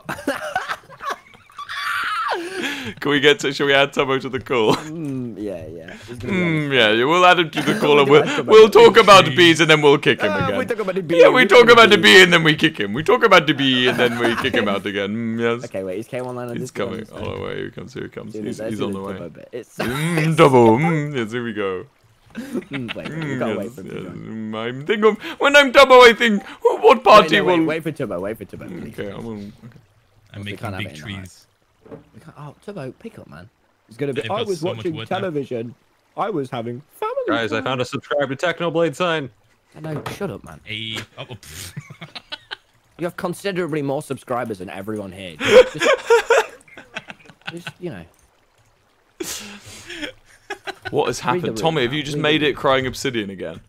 Can we get to? Shall we add Tubbo to the call? Mm, yeah, yeah. It's gonna be Mm, yeah, yeah, we'll add him to the call and We'll we'll, add Tubbo. we'll talk about the bees and then we'll kick him Ah, again. we talk about the bee. yeah, we talk about the bee. and then we kick him. We talk about the bee and then we kick him out again. Mm, yes. Okay, wait. Is K one line on He's this? coming. Oh, wait, here he comes, here he comes. He's, he's on the way. Tubbo. It's Mm, [laughs] double. [laughs] Mm, yes, here we go. Mm, wait, we gotta yes, wait for him to yes. join. I'm thinking of when I'm double. I think what Wait, party no, wait, will. wait for Tubbo. Wait for Tubbo. please. Okay, I'm on. I'm making big it in the trees. We can't- Oh, Tubbo, pick up, man. It's gonna be. They've I was so watching wood now. television. I was having family. Guys, I found a subscribe to Technoblade sign. No, shut up, man. A oh, oh. You have considerably more subscribers than everyone here. Just, [laughs] just, just, you know. What has [laughs] happened, Tommy? Have you just read made it crying obsidian again?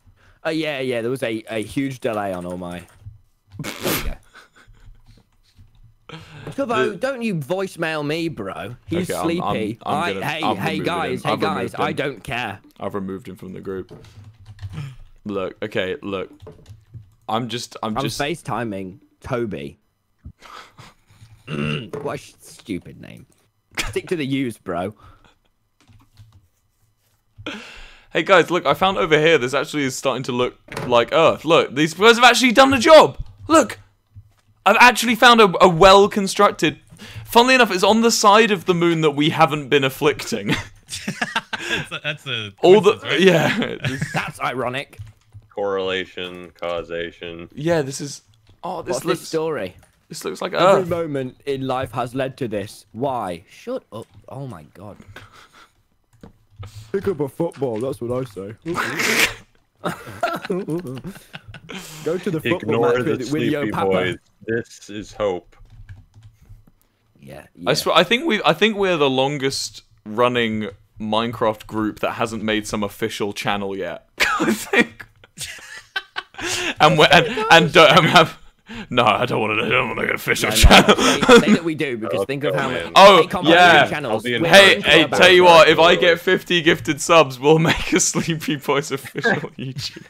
Uh, yeah, yeah. There was a, a huge delay on all my. Go. [laughs] Tubbo, don't you voicemail me, bro. He's Okay, I'm- I'm- sleepy. I'm gonna- hey, I'm hey, guys, hey, guys. I don't care. I've removed him from the group. Look, okay, look. I'm just, I'm just I'm just. FaceTiming Toby. [clears throat] What a stupid name. Stick to the U's, bro. [laughs] Hey guys, look, I found over here. This actually is starting to look like Earth. Look, these guys have actually done the job. Look, I've actually found a, a well-constructed. Funnily enough, it's on the side of the moon that we haven't been afflicting. [laughs] that's a, that's a All the right? yeah, [laughs] That's ironic. Correlation, causation. yeah. This is. Oh, this What's looks. this story? This looks like Every Earth. moment in life has led to this. Why? Shut up. Oh my god. Pick up a football, that's what I say. Go to the football Ignore the with, with your sleepy papa. boys. This is hope. Yeah, I swear, I think we, I think we're the longest running Minecraft group that hasn't made some official channel yet. [laughs] I think. [laughs] and we and, and don't have. No, I don't want to. I don't want to get official No, no, channel. say, say that we do [laughs] because think of oh, how in. many Oh, hey, yeah. channels. I'll be in we're Hey, hey, tell you what, if I get 50 gifted subs, we'll make a [laughs] Sleepy Bois official [laughs] YouTube.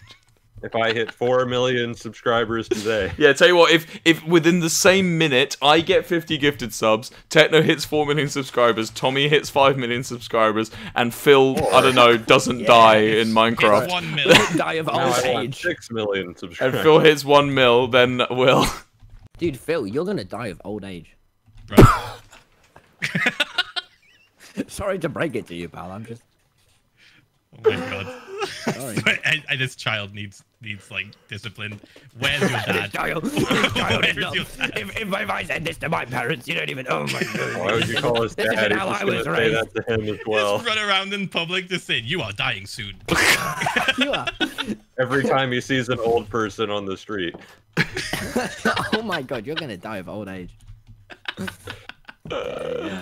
If I hit four million subscribers today, [laughs] Yeah, tell you what, if if within the same minute I get 50 gifted subs, Techno hits 4 million subscribers, Tommy hits 5 million subscribers, and Phil, I don't know, doesn't die in Minecraft, one [laughs] mil. [laughs] Die of old I age. six million subscribers. and. Phil hits 1 mil, then Will. Dude, Phil, you're gonna die of old age. Right. Sorry to break it to you, pal. I'm just. Oh my god. Sorry. and, and this child needs needs like discipline. Where's your [laughs] dad? Child, [laughs] this child Where's your dad? if, if, if I said this to my parents, you don't even. Oh my [laughs] god. Why would you call his This isn't dad? How I gonna was say raised. that to him as well. Just run around in public just saying, "You are dying soon." You are. Every time he sees an old person on the street. oh my god, you're gonna die of old age. yeah.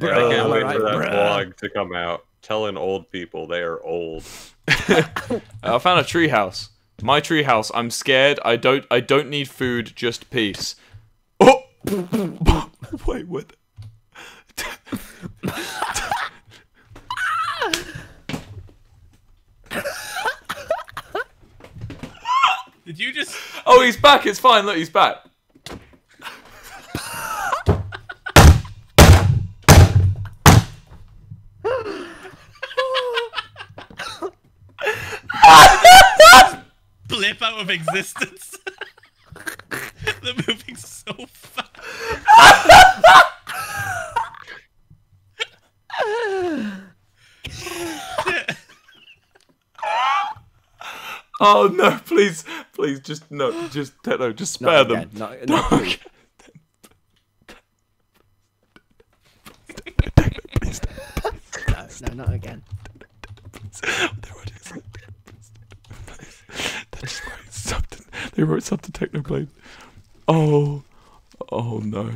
I can't wait right, for that bruh? vlog to come out. Telling old people they are old. [laughs] I found a treehouse. My treehouse. I'm scared. I don't. I don't need food. Just peace. Oh. [laughs] Wait. What? Did you just? Oh, he's back. It's fine. Look, he's back. Blip out of existence. They're moving so fast. Oh no! Please, please, just no, just no, just spare Not them. again. Not, not please. No, no, not again. They just wrote something. They wrote something Technoblade. Oh, oh no.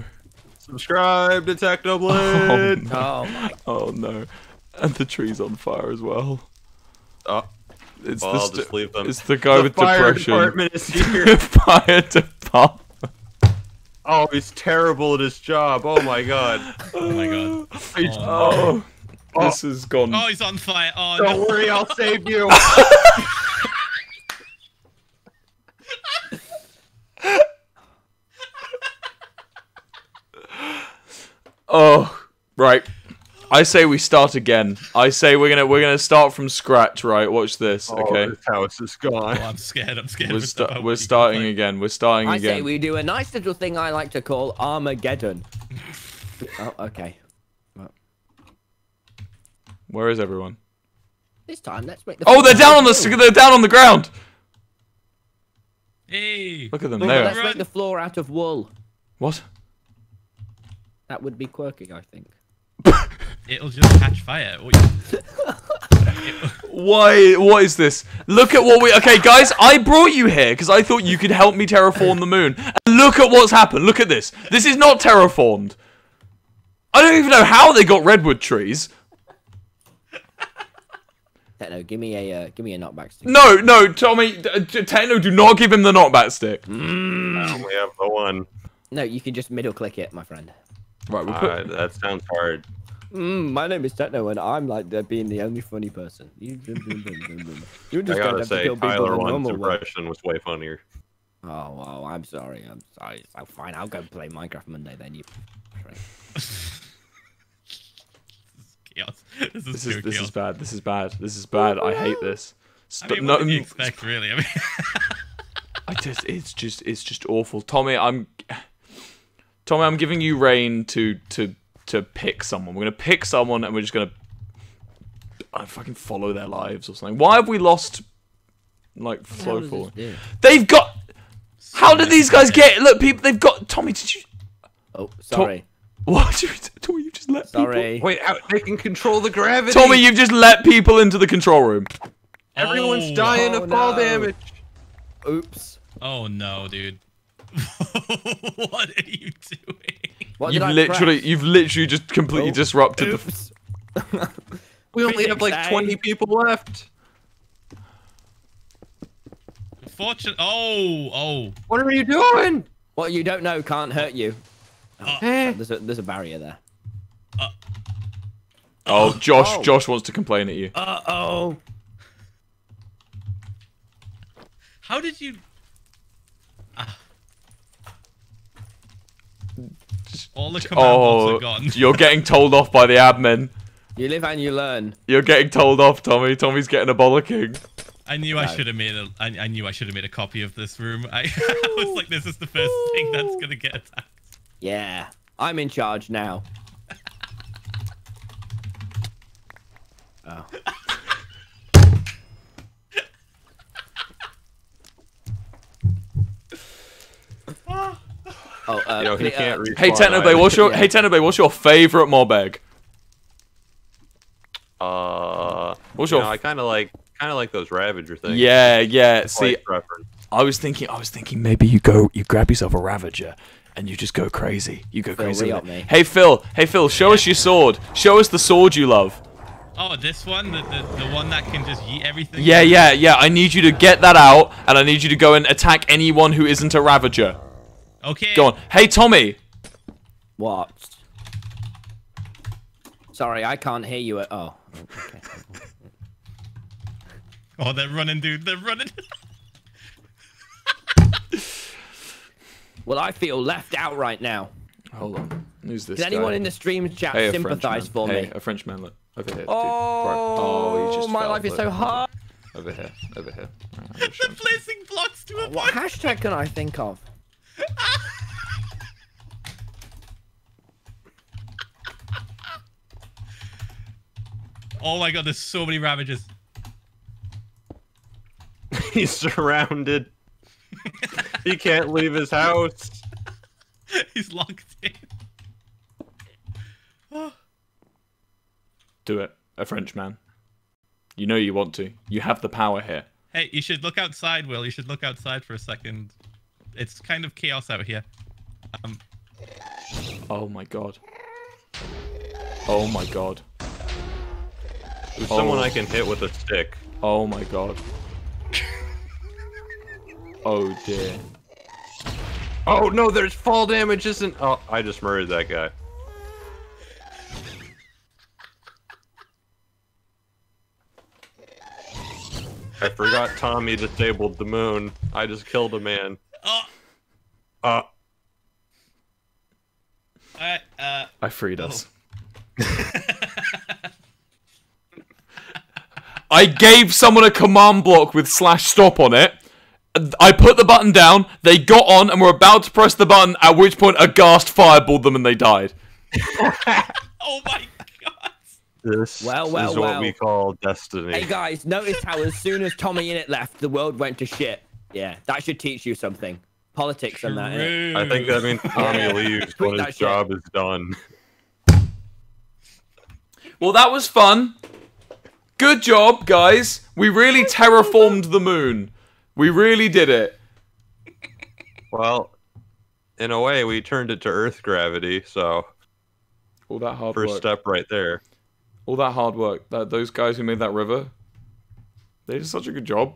Subscribe to [laughs] Oh Technoblade. no. Oh my. Oh no. And the tree's on fire as well. Oh, It's well, the I'll just leave them. It's the guy the with fire depression. department is [laughs] here. fire department. oh, he's terrible at his job. Oh my god. [laughs] Oh my god. He's- oh. Oh, oh, this has gone. Oh, he's on fire. Oh Don't no. worry, I'll save you. Oh, right. I say we start again. I say we're gonna we're gonna start from scratch. Right. Watch this. Oh, Okay. this house is gone. Oh, I'm scared. I'm scared. We're, sta- we're what you can starting play. again. We're starting I again. I say we do a nice little thing I like to call Armageddon. oh, okay. Where is everyone? This time, let's make the. Oh, they're down on the s- they're down on the ground. Hey. Look at them there. Let's there. make the floor out of wool. What? That would be quirky, I think. [laughs] It'll just catch fire. [laughs] Why? What is this? Look at what we. Okay, guys, I brought you here because I thought you could help me terraform the moon. And look at what's happened. Look at this. This is not terraformed. I don't even know how they got redwood trees. Techno, give me a uh, give me a knockback stick. No, no, Tommy, uh, Techno, do not give him the knockback stick. I only have the one. No, you can just middle click it, my friend. Right, we'll put. Uh, that sounds hard. Mm, my name is Techno, and I'm like the, being the only funny person. You, you're I just gotta say, have to kill Tyler the one's normal way. impression was way funnier. Oh, well, I'm sorry. I'm sorry. So fine, I'll go play Minecraft Monday then. You. [laughs] chaos. This is This is this chaos. is bad. This is bad. This is bad. I hate this. I St- mean, no, what did you mm, expect, really? I mean, I just, it's just, it's just awful. Tommy, I'm, Tommy, I'm giving you reign to to to pick someone. We're gonna pick someone, and we're just gonna, I fucking follow their lives or something. Why have we lost, like, flow forward? They've got. How did these guys get? Look, people, they've got. Tommy, did you? Oh, sorry. What? Did you, Tommy, you just let people. Sorry. Wait, how, they can control the gravity. Tommy, you've just let people into the control room. everyone's Oh. dying Oh, of fall no. damage. Oops. oh no, dude. [laughs] what are you doing? What You've literally, press? you've literally just completely Oh, disrupted the. Oops. [laughs] We only have like 20 people left. Fortune. Oh, oh. What are you doing? What you don't know can't hurt you. Uh, There's a there's a barrier there. Oh, Josh, Oh. Josh wants to complain at you. Uh oh. How did you? All the command Oh, are gone. [laughs] you're getting told off by the admin. You live and you learn. You're getting told off, Tommy. Tommy's getting a bollocking. I knew I should have made a. I, I knew I should have made a copy of this room. I, [laughs] I was like, this is the first thing that's gonna get attacked. Yeah. I'm in charge now. [laughs] Oh. Oh, uh, You know, he cle- can't uh, respawn. Hey Technoblade, what's your Yeah. Hey Technoblade, what's your favorite mob egg? Uh, What's you your know, I kind of like kind of like those Ravager things. Yeah, yeah. Slight See, preference. I was thinking, I was thinking maybe you go, you grab yourself a Ravager, and you just go crazy. You go Phil, crazy. with me. Hey Phil, hey Phil, show us your sword. Show us the sword you love. Oh, this one, the, the the one that can just yeet everything. Yeah, yeah, yeah. I need you to get that out, and I need you to go and attack anyone who isn't a Ravager. Okay. Go on. Hey Tommy. What? Sorry, I can't hear you. At, oh. Okay. Oh, they're running, dude. They're running. Well, I feel left out right now. Hold on. Who's this? Does anyone guy? in the stream chat hey, a sympathize Frenchman. for hey, me? a Frenchman. Look over here. dude. Oh, Right. oh, oh he my fell, life is look. so hard. Over here. Over here. [laughs] Alright, I'll they're show him. placing blocks to a What point. hashtag can I think of? [laughs] Oh my god, there's so many Ravagers. [laughs] He's surrounded. he can't leave his house. [laughs] He's locked in. Do it. A Frenchman. You know you want to. You have the power here. Hey, you should look outside, Will. You should look outside for a second. It's kind of chaos out here. Um, Oh my god. Oh my god. There's someone Oh. I can hit with a stick. Oh my god. Oh dear. Oh no, there's fall damage, isn't? Oh, I just murdered that guy. I forgot Tommy disabled the moon. I just killed a man. Oh, Uh, alright. Uh, I freed us. [laughs] I gave someone a command block with slash stop on it. I put the button down, they got on and were about to press the button, at which point a ghast fireballed them and they died. [laughs] oh my god. this Well, well, is what we call destiny. Hey guys, notice how as soon as TommyInnit left, the world went to shit. Yeah, that should teach you something. Politics and that. innit? I think [laughs] that means Tommy leaves when that his shit. job is done. Well, that was fun. Good job, guys. We really terraformed the moon. We really did it. Well, in a way, we turned it to Earth gravity, so All that hard first work. step right there. All that hard work. That those guys who made that river, they did such a good job.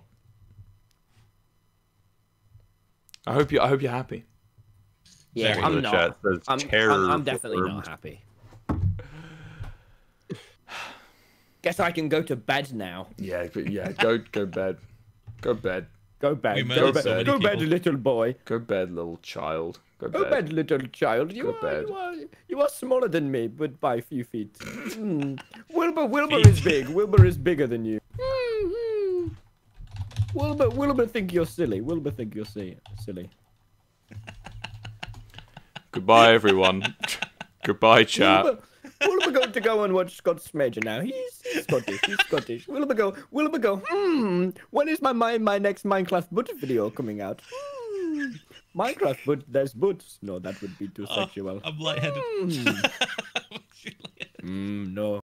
I hope you. I hope you're happy. Yeah, I'm not. chat says I'm, terror I'm, I'm definitely not happy. [sighs] Guess I can go to bed now. Yeah, but yeah. Go go bed. Go bed. Go bed. Go bed, so many go bed little boy. Go bed, little child. Go Go bed. bed, little child. You Go are, bed. you are you are smaller than me, but by a few feet. [laughs] Mm. Wilbur, Wilbur is big. Wilbur is bigger than you. [laughs] Wilbur, Wilbur think you're silly. Wilbur think you're si- silly. [laughs] Goodbye, everyone. [laughs] Goodbye, chat. Wilbur, Wilbur going to go and watch Scott's Major now. He's, he's Scottish. He's Scottish. Wilbur go. Wilbur go. Hmm. When is my my, my next Minecraft boot video coming out? Hmm. Minecraft boot. There's boots. No, that would be too Oh, sexual. I'm lightheaded. Hmm. [laughs] I'm actually lightheaded. Mm, no.